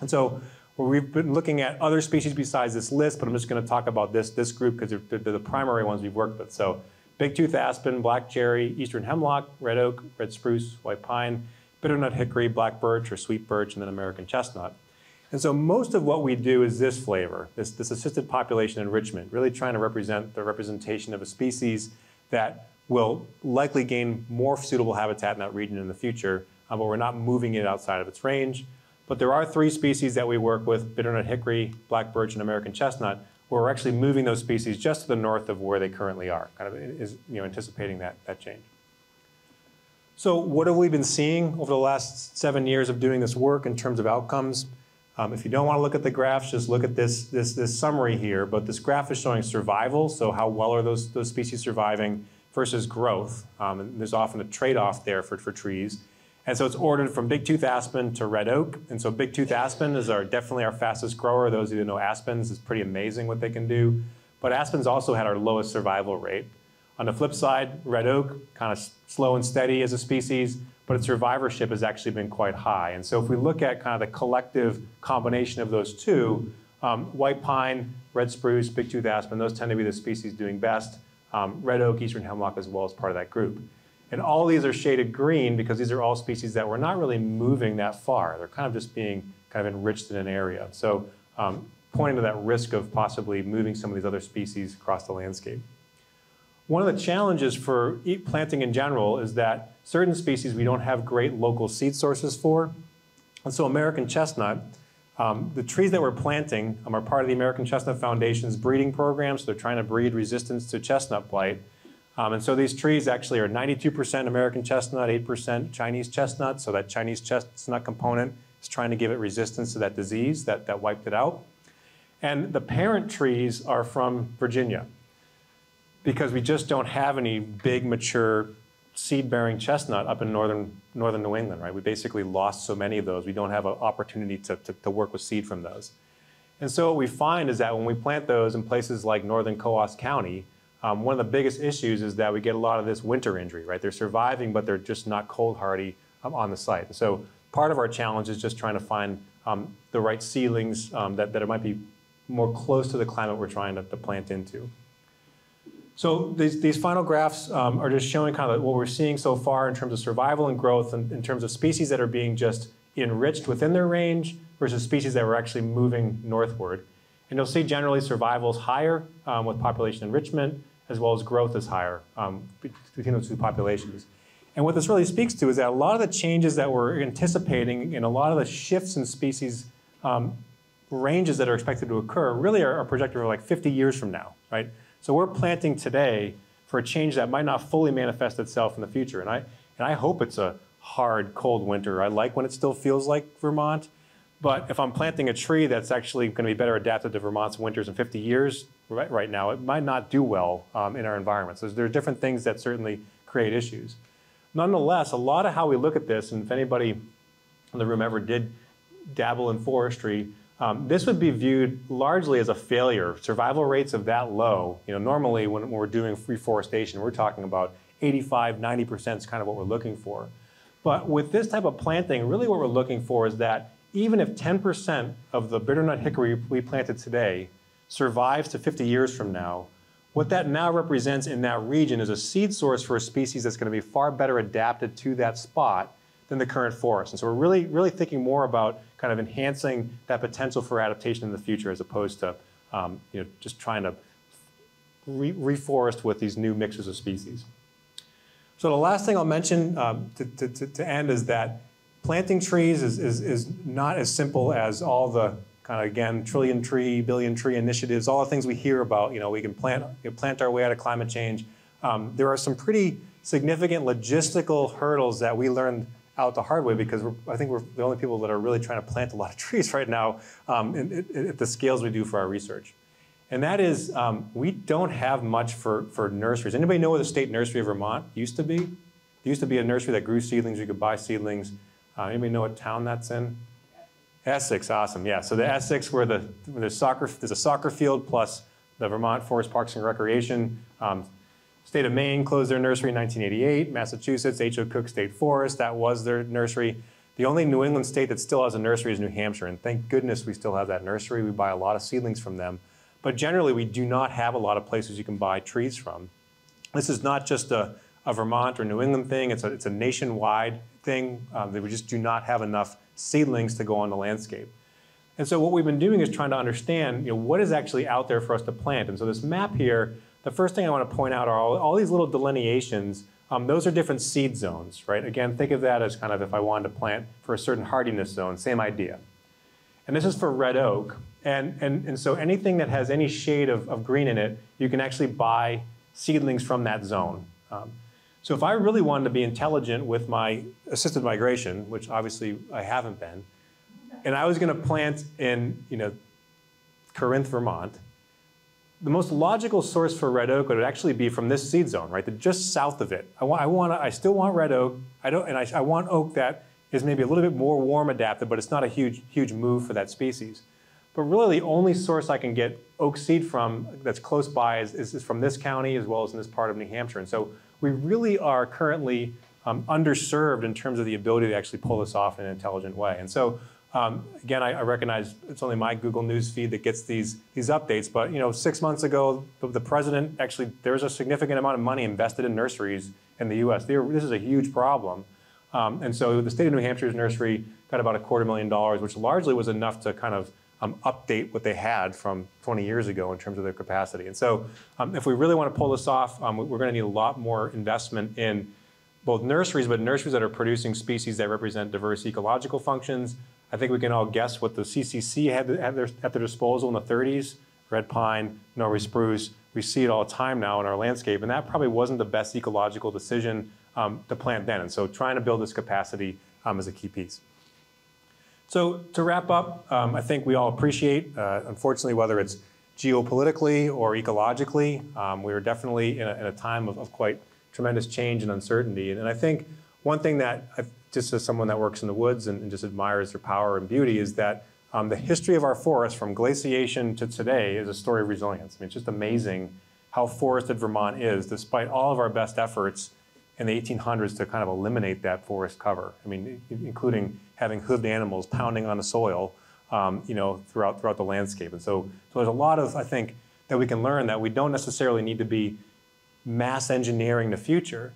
And so we've been looking at other species besides this list, but I'm just going to talk about this, this group because they're, they're the primary ones we've worked with. So big-tooth aspen, black cherry, eastern hemlock, red oak, red spruce, white pine, bitternut hickory, black birch or sweet birch, and then American chestnut. And so most of what we do is this flavor, this, this assisted population enrichment, really trying to represent the representation of a species that will likely gain more suitable habitat in that region in the future, uh, but we're not moving it outside of its range. But there are three species that we work with, bitternut hickory, black birch, and American chestnut, where we're actually moving those species just to the north of where they currently are, kind of is, you know, anticipating that, that change. So what have we been seeing over the last seven years of doing this work in terms of outcomes? Um, if you don't want to look at the graphs, just look at this, this, this summary here. But this graph is showing survival, so how well are those, those species surviving versus growth. Um, and there's often a trade-off there for, for trees. And so it's ordered from big tooth aspen to red oak. And so big tooth aspen is our definitely our fastest grower. Those of you who know aspens, it's pretty amazing what they can do. But aspens also had our lowest survival rate. On the flip side, red oak, kind of slow and steady as a species, but its survivorship has actually been quite high. And so if we look at kind of the collective combination of those two, um, white pine, red spruce, big tooth aspen, those tend to be the species doing best. Um, red oak, eastern hemlock as well as part of that group. And all these are shaded green because these are all species that were not really moving that far. They're kind of just being kind of enriched in an area. So um, pointing to that risk of possibly moving some of these other species across the landscape. One of the challenges for planting in general is that certain species we don't have great local seed sources for. And so American chestnut, um, the trees that we're planting um, are part of the American Chestnut Foundation's breeding program, so they're trying to breed resistance to chestnut blight. Um, and so these trees actually are 92% American chestnut, 8% Chinese chestnut, so that Chinese chestnut component is trying to give it resistance to that disease that, that wiped it out. And the parent trees are from Virginia because we just don't have any big mature seed-bearing chestnut up in northern northern New England, right? We basically lost so many of those. We don't have an opportunity to, to, to, work with seed from those. And so what we find is that when we plant those in places like northern Coos County, um, one of the biggest issues is that we get a lot of this winter injury, right? They're surviving, but they're just not cold hardy um, on the site. And so part of our challenge is just trying to find um, the right seedlings um, that, that it might be more close to the climate we're trying to, to plant into. So these, these final graphs um, are just showing kind of what we're seeing so far in terms of survival and growth and in terms of species that are being just enriched within their range versus species that were actually moving northward. And you'll see generally survival is higher um, with population enrichment as well as growth is higher um, between those two populations. And what this really speaks to is that a lot of the changes that we're anticipating and a lot of the shifts in species um, ranges that are expected to occur really are, are projected for like 50 years from now, right? So we're planting today for a change that might not fully manifest itself in the future. And I, and I hope it's a hard, cold winter. I like when it still feels like Vermont. But if I'm planting a tree that's actually going to be better adapted to Vermont's winters in 50 years right, right now, it might not do well um, in our environment. So there are different things that certainly create issues. Nonetheless, a lot of how we look at this, and if anybody in the room ever did dabble in forestry, um, this would be viewed largely as a failure. Survival rates of that low, you know, normally when, when we're doing reforestation, we're talking about 85, 90% is kind of what we're looking for. But with this type of planting, really what we're looking for is that even if 10% of the bitternut hickory we planted today survives to 50 years from now, what that now represents in that region is a seed source for a species that's going to be far better adapted to that spot than the current forest. And so we're really, really thinking more about kind of enhancing that potential for adaptation in the future as opposed to um, you know, just trying to re reforest with these new mixes of species. So the last thing I'll mention um, to, to, to, end is that planting trees is, is, is not as simple as all the kind of again trillion tree, billion tree initiatives, all the things we hear about. You know, we can plant you know, plant our way out of climate change. Um, there are some pretty significant logistical hurdles that we learned out the hard way because I think we're the only people that are really trying to plant a lot of trees right now um, at the scales we do for our research. And that is, um, we don't have much for, for nurseries. Anybody know where the State Nursery of Vermont used to be? There used to be a nursery that grew seedlings. You could buy seedlings. Uh, anybody know what town that's in? Essex, awesome. Yeah, so the Essex, where the there's soccer, there's a soccer field plus the Vermont Forest Parks and Recreation. Um, State of Maine closed their nursery in 1988. Massachusetts, H.O. Cook State Forest, that was their nursery. The only New England state that still has a nursery is New Hampshire, and thank goodness we still have that nursery. We buy a lot of seedlings from them. But generally, we do not have a lot of places you can buy trees from. This is not just a, a Vermont or New England thing, it's a, it's a nationwide thing. Um, we just do not have enough seedlings to go on the landscape. And so what we've been doing is trying to understand you know, what is actually out there for us to plant. And so this map here, the first thing I want to point out are all, all these little delineations. Um, those are different seed zones, right? Again, think of that as kind of if I wanted to plant for a certain hardiness zone, same idea. And this is for red oak. And, and, and so anything that has any shade of, of green in it, you can actually buy seedlings from that zone. Um, so if I really wanted to be intelligent with my assisted migration, which obviously I haven't been, and I was going to plant in, you know, Corinth, Vermont, the most logical source for red oak would actually be from this seed zone, right? The, just south of it. I want, I want, I still want red oak. I don't, and I, I want oak that is maybe a little bit more warm adapted, but it's not a huge, huge move for that species. But really, the only source I can get oak seed from that's close by is, is, is from this county as well as in this part of New Hampshire. And so we really are currently um, underserved in terms of the ability to actually pull this off in an intelligent way. And so um, again, I, I, recognize it's only my Google News feed that gets these these updates. But you know, six months ago, the, the president actually there's a significant amount of money invested in nurseries in the U.S. They're, this is a huge problem, um, and so the state of New Hampshire's nursery got about a quarter million dollars, which largely was enough to kind of um, update what they had from 20 years ago in terms of their capacity. And so, um, if we really want to pull this off, um, we're going to need a lot more investment in both nurseries, but nurseries that are producing species that represent diverse ecological functions I think we can all guess what the CCC had at their, at their disposal in the 30s. Red pine, Norway spruce. We see it all the time now in our landscape, and that probably wasn't the best ecological decision um, to plant then. And so trying to build this capacity um, is a key piece. So to wrap up, um, I think we all appreciate, uh, unfortunately, whether it's geopolitically or ecologically, um, we are definitely in a, in a time of, of, quite tremendous change and uncertainty. And, and I think one thing that I've, just as someone that works in the woods and, and just admires their power and beauty, is that um, the history of our forests from glaciation to today is a story of resilience. I mean, it's just amazing how forested Vermont is, despite all of our best efforts in the 1800s to kind of eliminate that forest cover. I mean, including having hoofed animals pounding on the soil, um, you know, throughout throughout the landscape. And so, so there's a lot of I think that we can learn that we don't necessarily need to be mass engineering the future,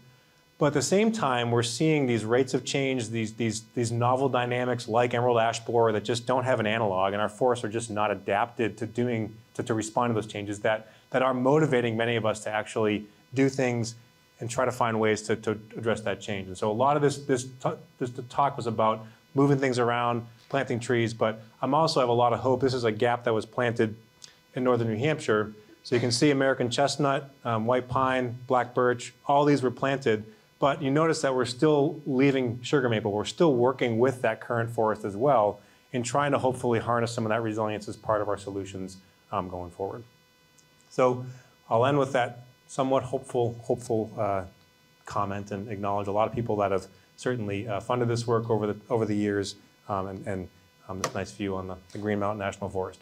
but at the same time, we're seeing these rates of change, these, these, these novel dynamics like emerald ash borer that just don't have an analog, and our forests are just not adapted to doing to, to respond to those changes that, that are motivating many of us to actually do things and try to find ways to, to address that change. And so a lot of this, this, this talk was about moving things around, planting trees, but I'm also have a lot of hope. This is a gap that was planted in northern New Hampshire. So you can see American chestnut, um, white pine, black birch, all these were planted but you notice that we're still leaving sugar maple. We're still working with that current forest as well in trying to hopefully harness some of that resilience as part of our solutions um, going forward. So I'll end with that somewhat hopeful, hopeful uh, comment and acknowledge a lot of people that have certainly uh, funded this work over the, over the years. um, and, and um, this nice view on the, the Green Mountain National Forest.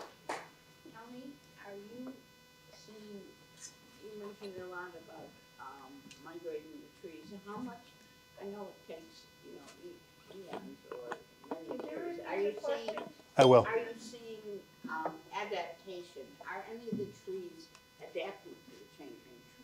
Tony, are you seeing, you mentioned a lot about, um, migrating the trees, and how much, I know it takes, you know, e- eons or many Could you years, repeat are the you seeing, question? I will. are you seeing, um, adaptation? Are any of the trees adapting to the changing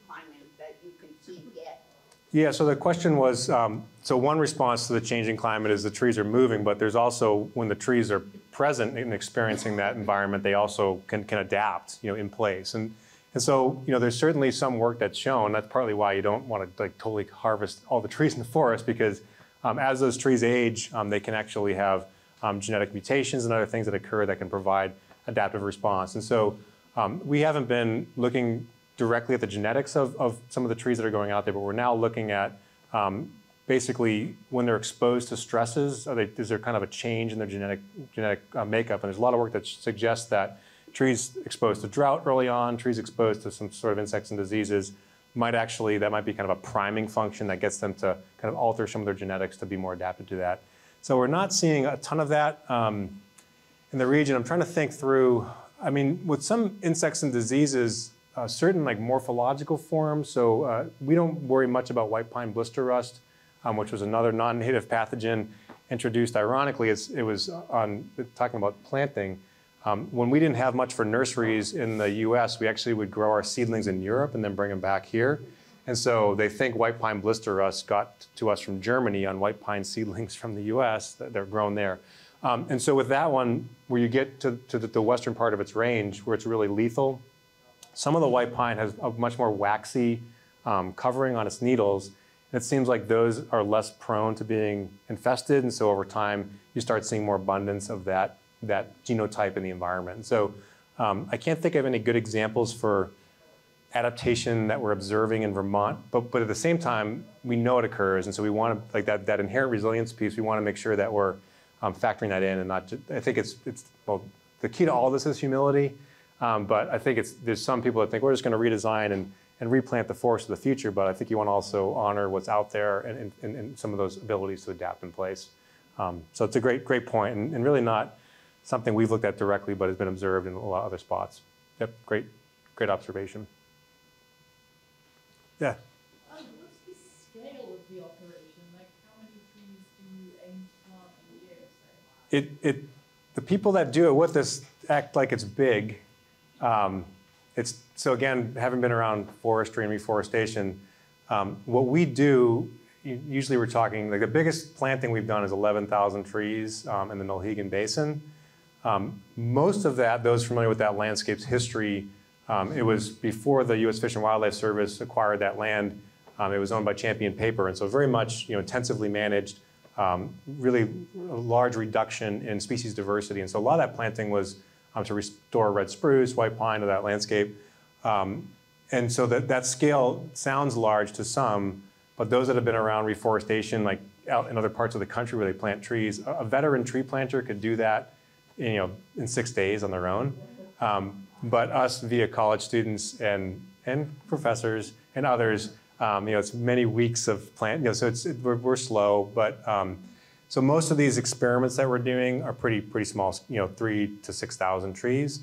climate that you can see yet? Yeah, so the question was, um, so one response to the changing climate is the trees are moving, but there's also, when the trees are present and experiencing that environment, they also can, can adapt, you know, in place. And, and so, you know, there's certainly some work that's shown, that's partly why you don't want to like totally harvest all the trees in the forest, because um, as those trees age, um, they can actually have um, genetic mutations and other things that occur that can provide adaptive response. And so um, we haven't been looking directly at the genetics of, of some of the trees that are going out there, but we're now looking at um, basically when they're exposed to stresses, they, is there kind of a change in their genetic, genetic uh, makeup? And there's a lot of work that suggests that trees exposed to drought early on, trees exposed to some sort of insects and diseases, might actually, that might be kind of a priming function that gets them to kind of alter some of their genetics to be more adapted to that. So we're not seeing a ton of that um, in the region. I'm trying to think through, I mean, with some insects and diseases, uh, certain like morphological forms. So uh, we don't worry much about white pine blister rust, um, which was another non-native pathogen introduced. Ironically, it was on talking about planting. Um, when we didn't have much for nurseries in the U.S., we actually would grow our seedlings in Europe and then bring them back here. And so they think white pine blister rust got to us from Germany on white pine seedlings from the U.S. that they're grown there. Um, and so with that one, where you get to, to the, the western part of its range, where it's really lethal, some of the white pine has a much more waxy um, covering on its needles. And it seems like those are less prone to being infested. And so over time, you start seeing more abundance of that, that genotype in the environment. So um, I can't think of any good examples for adaptation that we're observing in Vermont, but, but at the same time, we know it occurs. And so we want to, like that, that inherent resilience piece, we want to make sure that we're um, factoring that in and not just, I think it's, it's, well, the key to all this is humility. Um, but I think it's, there's some people that think we're just going to redesign and, and replant the forest of the future. But I think you want to also honor what's out there and, and, and some of those abilities to adapt in place. Um, so it's a great, great point and, and really not something we've looked at directly, but has been observed in a lot of other spots. Yep, great, great observation. Yeah. Um, what's the scale of the operation? Like, how many trees do you aim to plant in a year? It, it, the people that do it with us act like it's big. Um, it's, so again, having been around forestry and reforestation, um, what we do, usually we're talking, like the biggest planting we've done is 11,000 trees um, in the Nulhegan Basin. Um, most of that, those familiar with that landscape's history, um, it was before the U.S. Fish and Wildlife Service acquired that land. Um, it was owned by Champion Paper, and so very much you know intensively managed. Um, really a large reduction in species diversity, and so a lot of that planting was um, to restore red spruce, white pine to that landscape. Um, and so that, that scale sounds large to some, but those that have been around reforestation, like out in other parts of the country where they plant trees, a, a veteran tree planter could do that, you know, in six days on their own. Um, but us via college students and, and professors and others, um, you know, it's many weeks of plant, you know, so it's, it, we're, we're slow, but um, so most of these experiments that we're doing are pretty, pretty small, you know, three to 6,000 trees.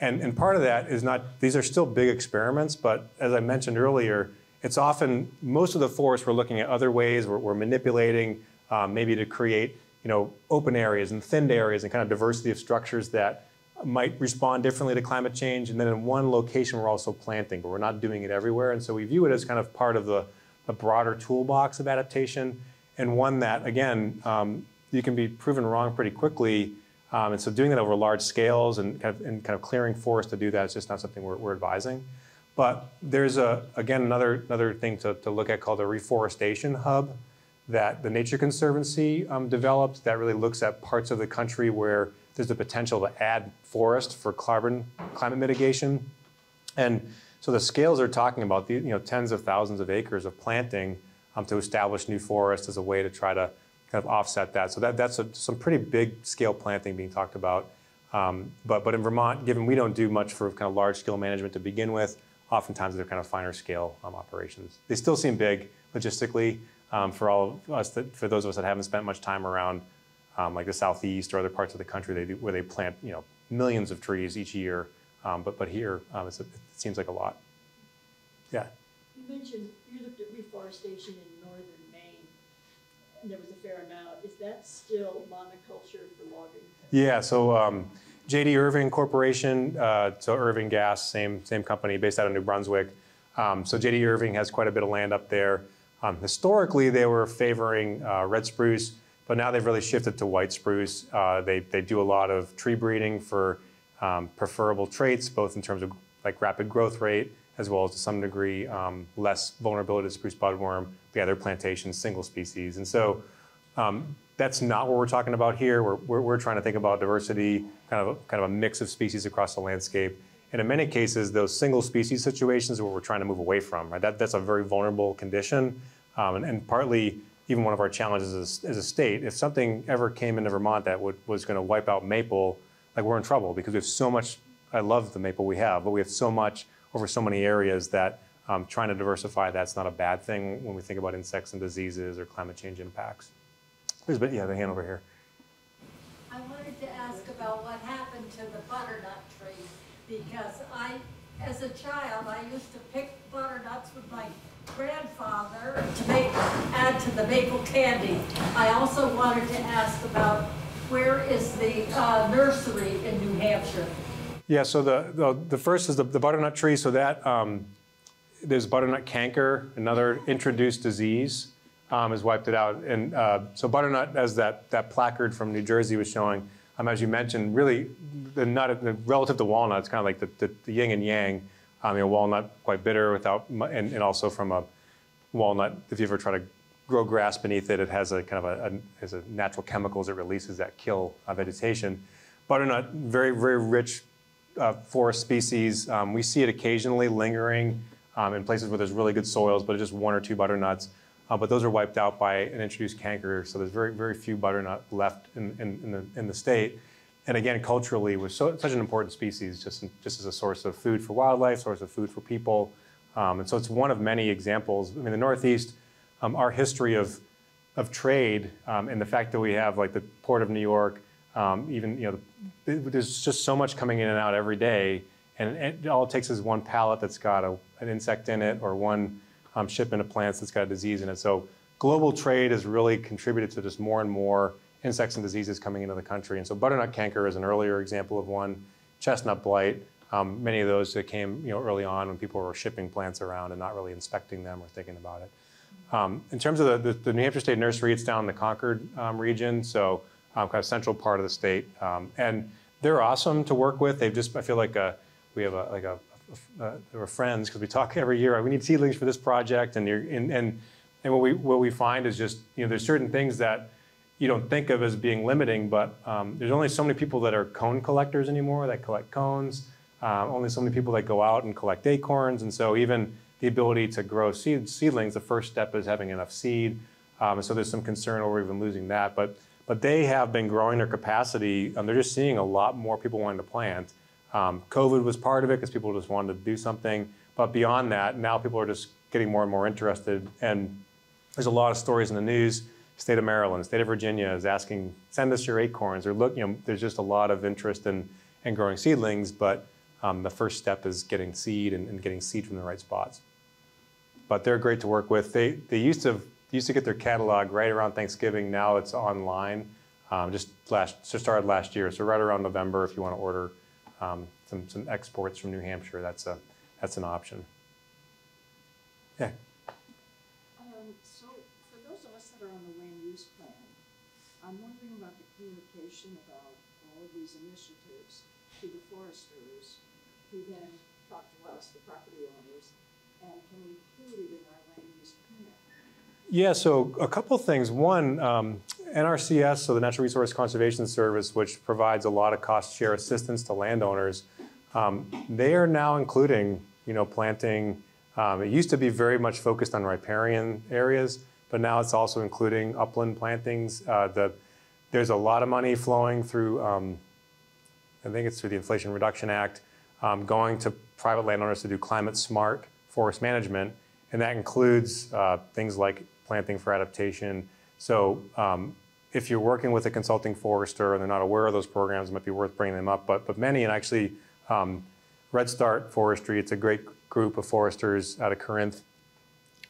And, and part of that is not, these are still big experiments, but as I mentioned earlier, it's often, most of the forest we're looking at other ways, we're, we're manipulating um, maybe to create, you know, open areas and thinned areas and kind of diversity of structures that might respond differently to climate change. And then in one location, we're also planting, but we're not doing it everywhere. And so we view it as kind of part of the, the broader toolbox of adaptation and one that, again, um, you can be proven wrong pretty quickly. Um, and so doing that over large scales and kind of, and kind of clearing forest to do that is just not something we're, we're advising. But there's, a, again, another, another thing to, to look at called a reforestation hub that the Nature Conservancy um, developed that really looks at parts of the country where there's the potential to add forest for carbon climate mitigation. And so the scales are talking about the, you know, tens of thousands of acres of planting um, to establish new forest as a way to try to kind of offset that. So that, that's a, some pretty big scale planting being talked about. Um, but, but in Vermont, given we don't do much for kind of large scale management to begin with, oftentimes they're kind of finer scale um, operations. They still seem big logistically um, for all of us that, for those of us that haven't spent much time around um, like the southeast or other parts of the country they do, where they plant you know millions of trees each year. Um, but but here um, it's a, it seems like a lot. Yeah. You mentioned, you looked at reforestation in northern Maine, and there was a fair amount. Is that still monoculture for logging? Yeah, so um, JD Irving Corporation, uh, so Irving Gas, same same company based out of New Brunswick. Um, so JD Irving has quite a bit of land up there. Um, historically, they were favoring uh, red spruce, but now they've really shifted to white spruce. Uh, they they do a lot of tree breeding for um, preferable traits, both in terms of like rapid growth rate as well as to some degree um, less vulnerability to spruce budworm. But yeah, plantations, single species, and so. Um, that's not what we're talking about here. We're, we're, we're, trying to think about diversity, kind of, a, kind of a mix of species across the landscape. And in many cases, those single species situations are what we're trying to move away from. Right? That, that's a very vulnerable condition. Um, and, and, partly, even one of our challenges as, as, a state, if something ever came into Vermont that would, was going to wipe out maple, like we're in trouble because we have so much. I love the maple we have, but we have so much over so many areas that um, trying to diversify that's not a bad thing when we think about insects and diseases or climate change impacts. There's, but yeah, the hand over here. I wanted to ask about what happened to the butternut tree because I, as a child, I used to pick butternuts with my grandfather to make add to the maple candy. I also wanted to ask about where is the uh, nursery in New Hampshire? Yeah, so the the, the first is the, the butternut tree. So that um, there's butternut canker, another introduced disease um, has wiped it out. And uh, so butternut, as that, that placard from New Jersey was showing, um, as you mentioned, really the nut, the, relative to walnut, it's kind of like the, the, the, yin and yang. Um, you know, walnut quite bitter without, and, and also from a walnut, if you ever try to grow grass beneath it, it has a kind of a, a has a natural chemicals it releases that kill uh, vegetation. Butternut, very very rich uh, forest species. Um, we see it occasionally lingering um, in places where there's really good soils, but it's just one or two butternuts. Uh, but those are wiped out by an introduced canker, so there's very, very few butternut left in, in, in, the, in the state. And again, culturally, was so, such an important species, just, just as a source of food for wildlife, source of food for people. Um, and so it's one of many examples. I mean, the Northeast, um, our history of, of trade um, and the fact that we have like the Port of New York, um, even, you know, the, there's just so much coming in and out every day. And it, all it takes is one pallet that's got a, an insect in it or one um, shipment of plants that's got a disease in it. So global trade has really contributed to just more and more insects and diseases coming into the country. And so butternut canker is an earlier example of one. Chestnut blight, um, many of those that came you know, early on when people were shipping plants around and not really inspecting them or thinking about it. Um, in terms of the, the, the, New Hampshire State Nursery, it's down in the Concord um, region, so um, kind of central part of the state. Um, and they're awesome to work with. They've just, I feel like a, we have a, like a, uh, were friends because we talk every year. We need seedlings for this project, and you're, and and and what we what we find is just you know there's certain things that you don't think of as being limiting, but um, there's only so many people that are cone collectors anymore that collect cones. Uh, only so many people that go out and collect acorns, and so even the ability to grow seed, seedlings, the first step is having enough seed. Um, so there's some concern over even losing that, but but they have been growing their capacity. and they're just seeing a lot more people wanting to plant. Um, COVID was part of it because people just wanted to do something. But beyond that, now people are just getting more and more interested. And there's a lot of stories in the news. State of Maryland, state of Virginia is asking, send us your acorns. Or look, you know, there's just a lot of interest in, in growing seedlings. But um, the first step is getting seed and, and, getting seed from the right spots. But they're great to work with. They, they used to used to get their catalog right around Thanksgiving. Now it's online. Um, just last just started last year. So right around November, if you want to order um, some, some exports from New Hampshire, that's, a, that's an option. Yeah. Um, so for those of us that are on the land use plan, I'm wondering about the communication about all of these initiatives to the foresters who then talk to us, the property owners, and can include it in our land use. Yeah, so a couple things. One, um, NRCS, so the Natural Resource Conservation Service, which provides a lot of cost share assistance to landowners, um, they are now including, you know, planting. Um, it used to be very much focused on riparian areas, but now it's also including upland plantings. Uh, the, there's a lot of money flowing through, um, I think it's through the Inflation Reduction Act, um, going to private landowners to do climate smart forest management, and that includes uh, things like planting for adaptation. So um, if you're working with a consulting forester and they're not aware of those programs, it might be worth bringing them up. But, but many, and actually um, Redstart Forestry, it's a great group of foresters out of Corinth.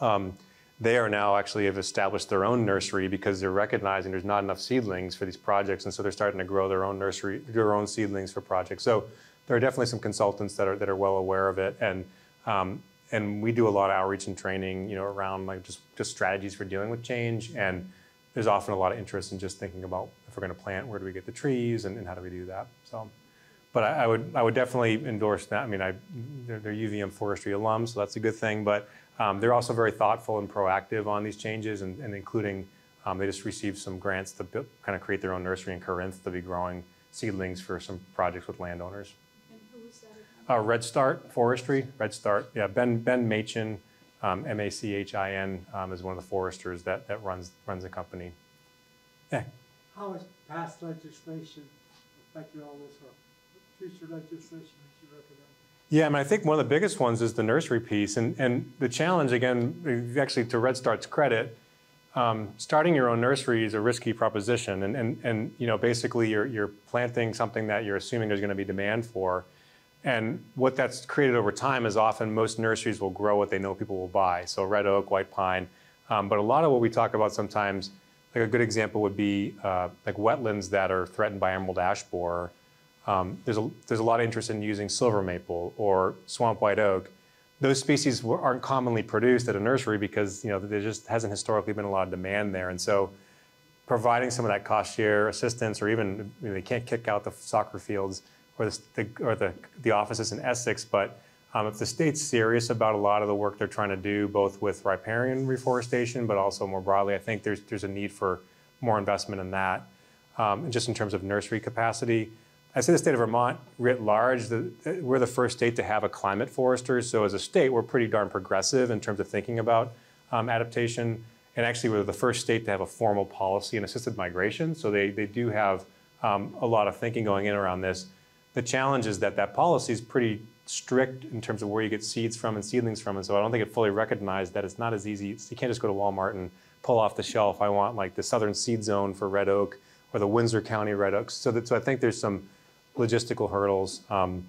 Um, they are now actually have established their own nursery because they're recognizing there's not enough seedlings for these projects, and so they're starting to grow their own nursery, their own seedlings for projects. So there are definitely some consultants that are that are well aware of it, and um, and we do a lot of outreach and training, you know, around like just just strategies for dealing with change. And there's often a lot of interest in just thinking about if we're going to plant, where do we get the trees, and, and how do we do that. So. But I, I would I would definitely endorse that. I mean, I, they're, they're UVM forestry alums, so that's a good thing. But um, they're also very thoughtful and proactive on these changes, and, and including um, they just received some grants to build, kind of create their own nursery in Corinth to be growing seedlings for some projects with landowners. And who is that? Uh, Redstart Forestry, Redstart, yeah. Ben Ben Machin, um, M A C H I N, um, is one of the foresters that that runs runs the company. Yeah. How has past legislation affected all this, or future legislation that you recommend? Yeah, I mean, I think one of the biggest ones is the nursery piece, and and the challenge again, actually, to Redstart's credit, um, starting your own nursery is a risky proposition, and and and you know, basically, you're you're planting something that you're assuming there's going to be demand for, and what that's created over time is often most nurseries will grow what they know people will buy. So red oak, white pine, um, but a lot of what we talk about sometimes, like a good example would be uh, like wetlands that are threatened by emerald ash borer. Um, there's, a, there's a lot of interest in using silver maple or swamp white oak. Those species aren't commonly produced at a nursery because you know there just hasn't historically been a lot of demand there, and so providing some of that cost share assistance, or even you know, they can't kick out the soccer fields or the, the or the the offices in Essex, but um, if the state's serious about a lot of the work they're trying to do, both with riparian reforestation, but also more broadly, I think there's there's a need for more investment in that, um, and just in terms of nursery capacity. I say the state of Vermont writ large, the, we're the first state to have a climate forester. So as a state, we're pretty darn progressive in terms of thinking about um, adaptation. And actually, we're the first state to have a formal policy in assisted migration. So they, they do have um, a lot of thinking going in around this. The challenge is that that policy is pretty strict in terms of where you get seeds from and seedlings from. And so I don't think it fully recognized that it's not as easy. You can't just go to Walmart and pull off the shelf, I want like the southern seed zone for red oak or the Windsor County red oaks. So, that, so I think there's some logistical hurdles. Um,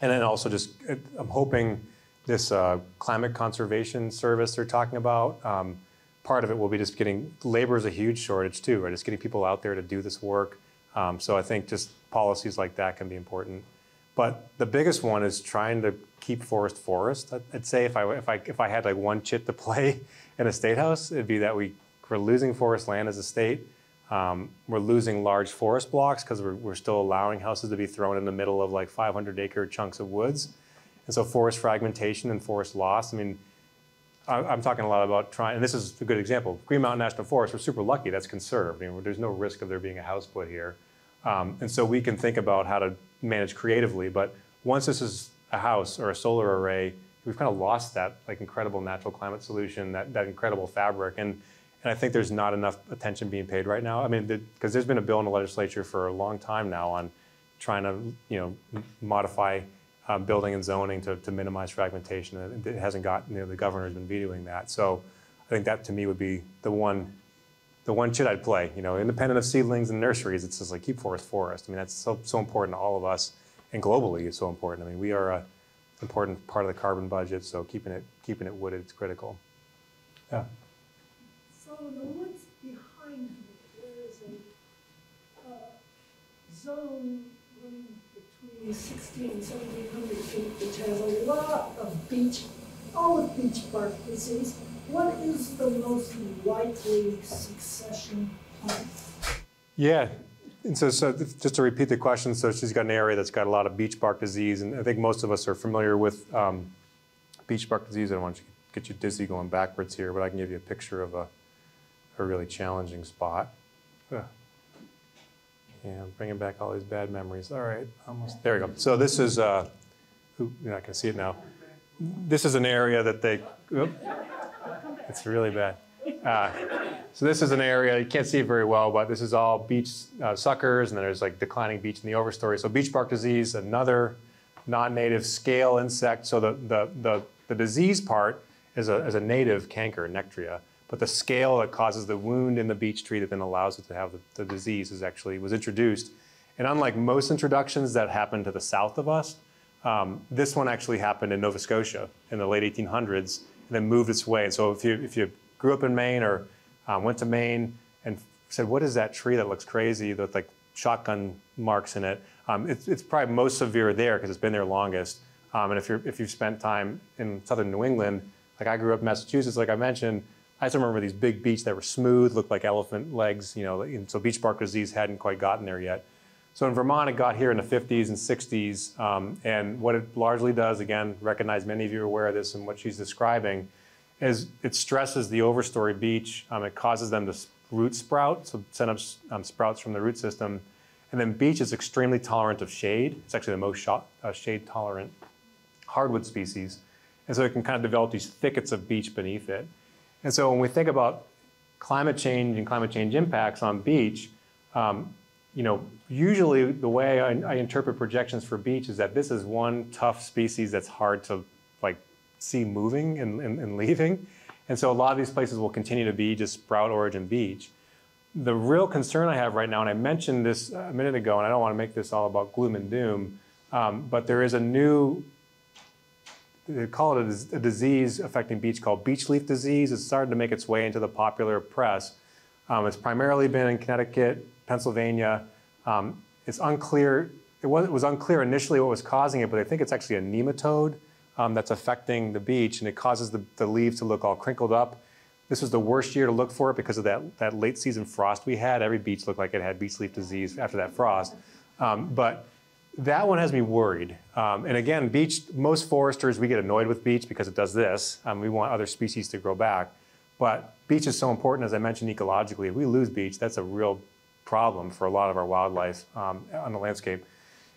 and then also just, uh, I'm hoping this uh, climate conservation service they're talking about, um, part of it will be just getting, labor is a huge shortage too, right? Just getting people out there to do this work. Um, so I think just policies like that can be important. But the biggest one is trying to keep forest forest. I'd, say if I, if, I, if I had like one chit to play in a state house, it'd be that we, we're losing forest land as a state. Um, we're losing large forest blocks because we're, we're still allowing houses to be thrown in the middle of like 500 acre chunks of woods. And so forest fragmentation and forest loss, I mean, I- I'm talking a lot about trying, and this is a good example. Green Mountain National Forest, we're super lucky, that's conserved. I mean, there's no risk of there being a house put here. Um, and so we can think about how to manage creatively, but once this is a house or a solar array, we've kind of lost that like incredible natural climate solution, that, that incredible fabric. And, and I think there's not enough attention being paid right now. I mean, because there's been a bill in the legislature for a long time now on trying to, you know, modify uh, building and zoning to, to minimize fragmentation. And it hasn't gotten, you know, the governor's been vetoing that. So I think that to me would be the one, the one shit I'd play. You know, independent of seedlings and nurseries, it's just like keep forest forest. I mean, that's so so important to all of us, and globally, it's so important. I mean, we are a important part of the carbon budget, so keeping it keeping it wooded is critical. Yeah. So the woods behind me, there is a, uh, zone running between sixteen and seventeen hundred feet, which has a lot of beech, olive beech bark disease. What is the most likely succession plan? Yeah. And so, so just to repeat the question, so she's got an area that's got a lot of beech bark disease, and I think most of us are familiar with um, beech bark disease. I don't want to get you dizzy going backwards here, but I can give you a picture of a, a really challenging spot. Yeah, I'm bringing back all these bad memories. All right, almost there we go. So this is, uh, ooh, you're not going to see it now. This is an area that they. oop. It's really bad. Uh, so this is an area, you can't see it very well, but this is all beech uh, suckers, and then there's like declining beech in the overstory. So beech bark disease, another non-native scale insect. So the, the, the, the disease part is a, is a native canker, Nectria. But the scale that causes the wound in the beech tree that then allows it to have the, the disease is actually was introduced. And unlike most introductions that happen to the south of us, um, this one actually happened in Nova Scotia in the late 1800s and then moved its way. And so if you, if you grew up in Maine or um, went to Maine and said, what is that tree that looks crazy with like shotgun marks in it? Um, it's, it's probably most severe there because it's been there longest. Um, and if, you're, if you've spent time in southern New England, like I grew up in Massachusetts, like I mentioned, I still remember these big beech that were smooth, looked like elephant legs, you know, and so beech bark disease hadn't quite gotten there yet. So in Vermont, it got here in the 50s and 60s, um, and what it largely does, again, recognize many of you are aware of this and what she's describing, is it stresses the overstory beech. Um, it causes them to root sprout, so send up um, sprouts from the root system. And then beech is extremely tolerant of shade. It's actually the most uh, shade tolerant hardwood species. And so it can kind of develop these thickets of beech beneath it. And so when we think about climate change and climate change impacts on beech, um, you know, usually the way I, I, interpret projections for beech is that this is one tough species that's hard to like see moving and, and, and leaving. And so a lot of these places will continue to be just sprout origin beech. The real concern I have right now, and I mentioned this a minute ago, and I don't want to make this all about gloom and doom, um, but there is a new they call it a, a, disease affecting beech called beech leaf disease. It's starting to make its way into the popular press. Um, it's primarily been in Connecticut, Pennsylvania. Um, it's unclear, it was, it was, unclear initially what was causing it, but I think it's actually a nematode um, that's affecting the beech and it causes the, the leaves to look all crinkled up. This was the worst year to look for it because of that, that late season frost we had. Every beech looked like it had beech leaf disease after that frost. Um, but that one has me worried. Um, and again, beech, most foresters, we get annoyed with beech because it does this. Um, we want other species to grow back. But beech is so important, as I mentioned, ecologically. If we lose beech, that's a real problem for a lot of our wildlife um, on the landscape.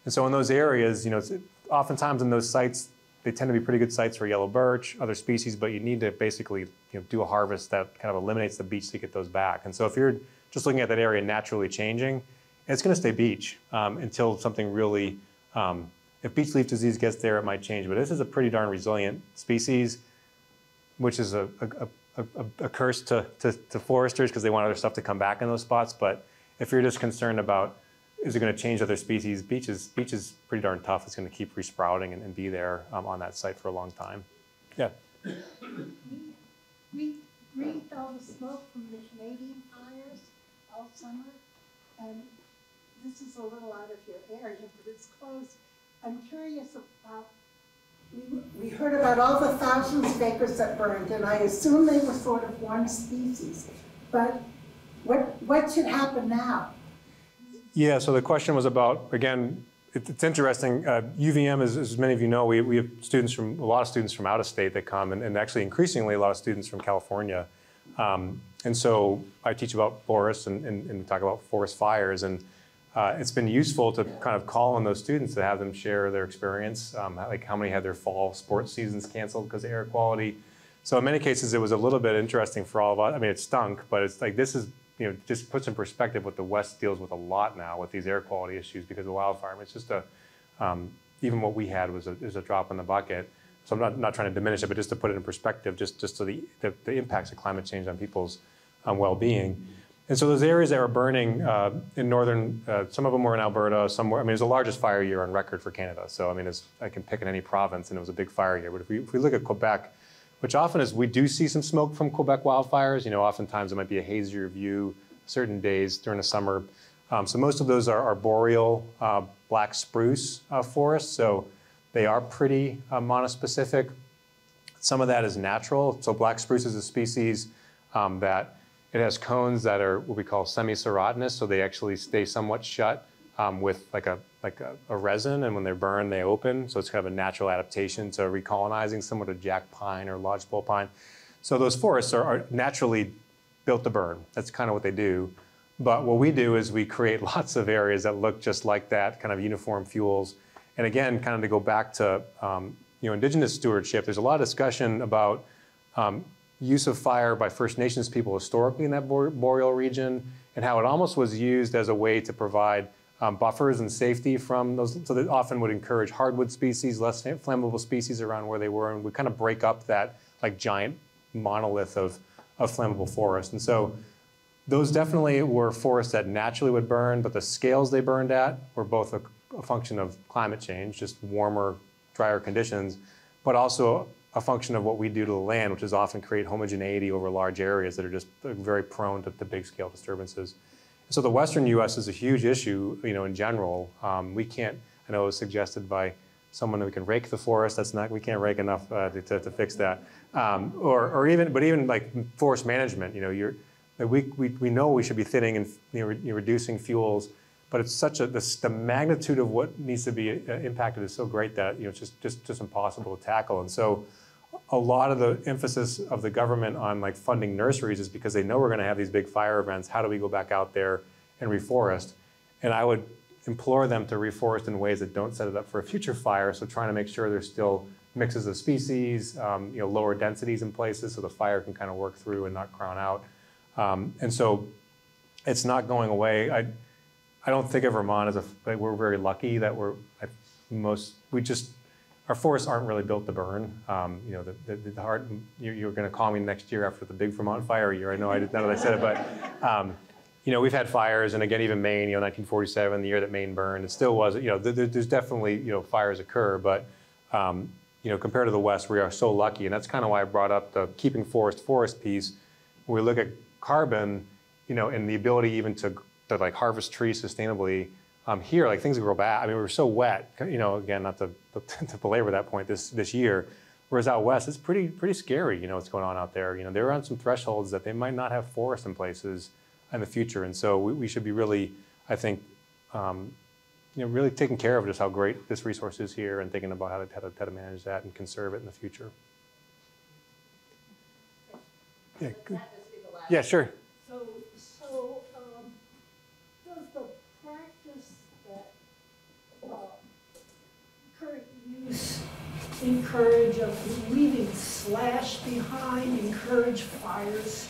And so in those areas, you know, oftentimes in those sites, they tend to be pretty good sites for yellow birch, other species, but you need to basically you know, do a harvest that kind of eliminates the beech to get those back. And so if you're just looking at that area naturally changing, it's going to stay beech um, until something really, um, if beech leaf disease gets there, it might change. But this is a pretty darn resilient species, which is a, a, a, a curse to, to, to foresters because they want other stuff to come back in those spots. But if you're just concerned about is it going to change other species, beech is, beech is pretty darn tough. It's going to keep resprouting and, and be there um, on that site for a long time. Yeah. We, we breathed all the smoke from the Canadian fires all summer, and this is a little out of your area, but it's close. I'm curious about, we, we heard about all the thousands of acres that burned, and I assume they were sort of one species. But what, what should happen now? Yeah, so the question was about, again, it, it's interesting. Uh, UVM, as, as, many of you know, we, we have students from, a lot of students from out of state that come, and, and actually increasingly a lot of students from California. Um, and so I teach about forests and, and, and talk about forest fires. And uh, it's been useful to kind of call on those students to have them share their experience, um, like how many had their fall sports seasons canceled because of air quality. So in many cases, it was a little bit interesting for all of us. I mean, it stunk, but it's like this is, you know, just puts in perspective what the West deals with a lot now with these air quality issues because of wildfire. I mean, it's just a, um, even what we had was a, was a drop in the bucket. So I'm not, not trying to diminish it, but just to put it in perspective, just, just so the, the, the impacts of climate change on people's um, well-being. And so those areas that were burning uh, in northern, uh, some of them were in Alberta, some were, I mean, it was the largest fire year on record for Canada. So, I mean, I can pick in any province and it was a big fire year. But if we, if we look at Quebec, which often is, we do see some smoke from Quebec wildfires. You know, oftentimes it might be a hazier view certain days during the summer. Um, so most of those are, are boreal uh, black spruce uh, forests. So they are pretty uh, monospecific. Some of that is natural. So black spruce is a species um, that it has cones that are what we call semi-serotinous, so they actually stay somewhat shut um, with like a like a, a, resin, and when they're burned, they open. So it's kind of a natural adaptation to recolonizing, similar to jack pine or lodgepole pine. So those forests are, are naturally built to burn. That's kind of what they do. But what we do is we create lots of areas that look just like that, kind of uniform fuels. And again, kind of to go back to um, you know indigenous stewardship, there's a lot of discussion about um, use of fire by First Nations people historically in that boreal region and how it almost was used as a way to provide um, buffers and safety from those. So that often would encourage hardwood species, less flammable species around where they were, and we kind of break up that like giant monolith of, of flammable forest. And so those definitely were forests that naturally would burn, but the scales they burned at were both a, a function of climate change, just warmer, drier conditions, but also a function of what we do to the land, which is often create homogeneity over large areas that are just very prone to, to big scale disturbances. So the Western U.S. is a huge issue, you know, in general. Um, we can't, I know it was suggested by someone that we can rake the forest. That's not, we can't rake enough uh, to, to, to, fix that. Um, or, or even, but even like forest management, you know, you're, we, we, we know we should be thinning and you know, re reducing fuels, but it's such a, the, the magnitude of what needs to be uh, impacted is so great that, you know, it's just, just, just impossible to tackle. And so a lot of the emphasis of the government on like funding nurseries is because they know we're going to have these big fire events. How do we go back out there and reforest? And I would implore them to reforest in ways that don't set it up for a future fire. So trying to make sure there's still mixes of species, um, you know, lower densities in places so the fire can kind of work through and not crown out. Um, and so it's not going away. I, I don't think of Vermont as a, we're very lucky that we're, I, most, we just, our forests aren't really built to burn. Um, you know, the, the, the you, you're going to call me next year after the big Vermont fire year. I know I did, now that I said it, but, um, you know, we've had fires, and again, even Maine, you know, 1947, the year that Maine burned, it still was, you know, th there's definitely, you know, fires occur, but, um, you know, compared to the West, we are so lucky, and that's kind of why I brought up the keeping forest forest piece. When we look at carbon, you know, and the ability even to, to like harvest trees sustainably, um, here, like things grow back. I mean, we were so wet, you know, again, not to, to belabor that point this, this year, whereas out west, it's pretty, pretty scary, you know, what's going on out there. You know, they're on some thresholds that they might not have forests in places in the future. And so we, we should be really, I think, um, you know, really taking care of just how great this resource is here and thinking about how to, how to, how to manage that and conserve it in the future. Yeah, good. Yeah, sure. So, so, um, does the practice that, uh, current use encourage of leaving slash behind, encourage fires?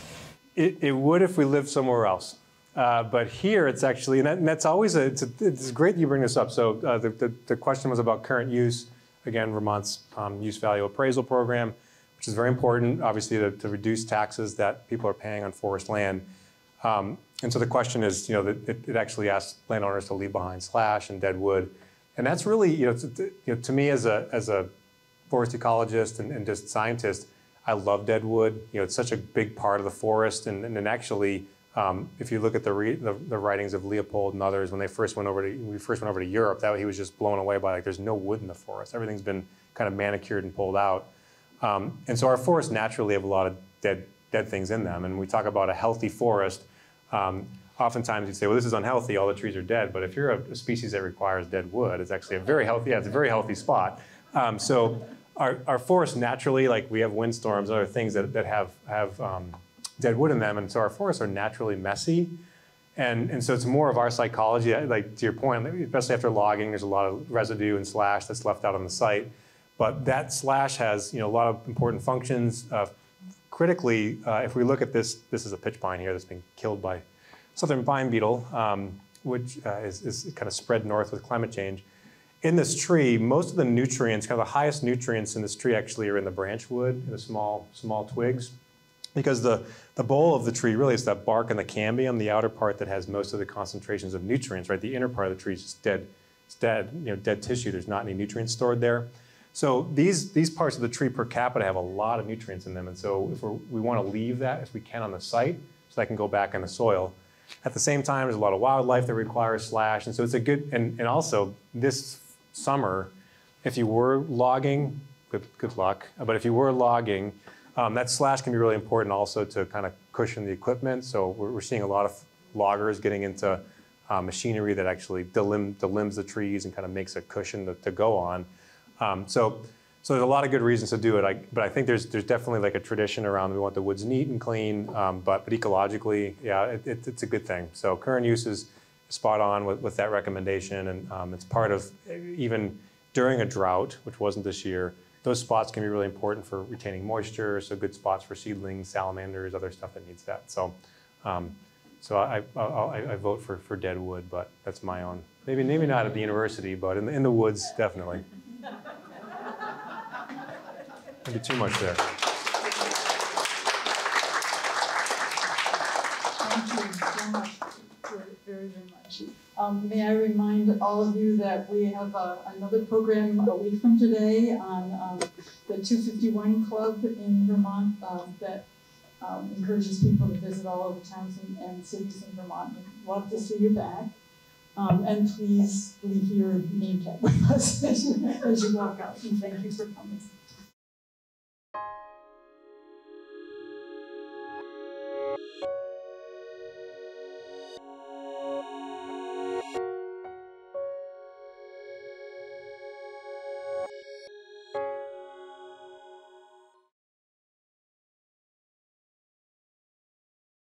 It, it would if we lived somewhere else. Uh, but here it's actually, and, that, and that's always, a, it's, a, it's, great that you bring this up. So uh, the, the, the, question was about current use. Again, Vermont's um, use value appraisal program, which is very important, obviously, to, to reduce taxes that people are paying on forest land. Um, and so the question is, you know, it, it actually asks landowners to leave behind slash and dead wood. And that's really, you know, to, to, you know, to me as a, as a forest ecologist and, and just scientist, I love dead wood. You know, it's such a big part of the forest. And, and, and actually, um, if you look at the, the, the writings of Leopold and others, when they first went over to we first went over to Europe, that he was just blown away by like there's no wood in the forest. Everything's been kind of manicured and pulled out. Um, and so our forests naturally have a lot of dead dead things in them. And we talk about a healthy forest. Um, oftentimes you'd say, well, this is unhealthy. All the trees are dead. But if you're a, species that requires dead wood, it's actually a very healthy. Yeah, it's a very healthy spot. Um, so our, our forests naturally, like we have windstorms, other things that, that have have um, dead wood in them. And so our forests are naturally messy. And, and so it's more of our psychology, like to your point, especially after logging, there's a lot of residue and slash that's left out on the site. But that slash has you know, a lot of important functions. Uh, critically, uh, if we look at this, this is a pitch pine here that's been killed by southern pine beetle, um, which uh, is, is kind of spread north with climate change. In this tree, most of the nutrients, kind of the highest nutrients in this tree actually are in the branch wood, in the small, small twigs because the, the bole of the tree really is that bark and the cambium, the outer part that has most of the concentrations of nutrients, right? The inner part of the tree is just dead, it's dead, you know, dead tissue. There's not any nutrients stored there. So these, these parts of the tree per capita have a lot of nutrients in them. And so if we want to leave that if we can on the site, so that can go back in the soil. At the same time, there's a lot of wildlife that requires slash. And so it's a good, and, and also this summer, if you were logging, good, good luck, but if you were logging, um, that slash can be really important also to kind of cushion the equipment. So we're, we're seeing a lot of loggers getting into uh, machinery that actually delim, delimbs the trees and kind of makes a cushion to, to go on. Um, so, so there's a lot of good reasons to do it. I, but I think there's there's definitely like a tradition around we want the woods neat and clean, um, but but ecologically, yeah, it, it, it's a good thing. So current use is spot on with, with that recommendation, and um, it's part of even during a drought, which wasn't this year those spots can be really important for retaining moisture, so good spots for seedlings, salamanders, other stuff that needs that. So um, So I, I, I, I vote for, for dead wood, but that's my own. Maybe, maybe not at the university, but in the, in the woods, definitely. Maybe too much there. Thank you so much, very, very, very much. Um, may I remind all of you that we have uh, another program a week from today on um, the 251 Club in Vermont um, that um, encourages people to visit all of the towns and, and cities in Vermont. We'd love to see you back. Um, and please leave your name tag with us as you, as you walk out. And thank you for coming.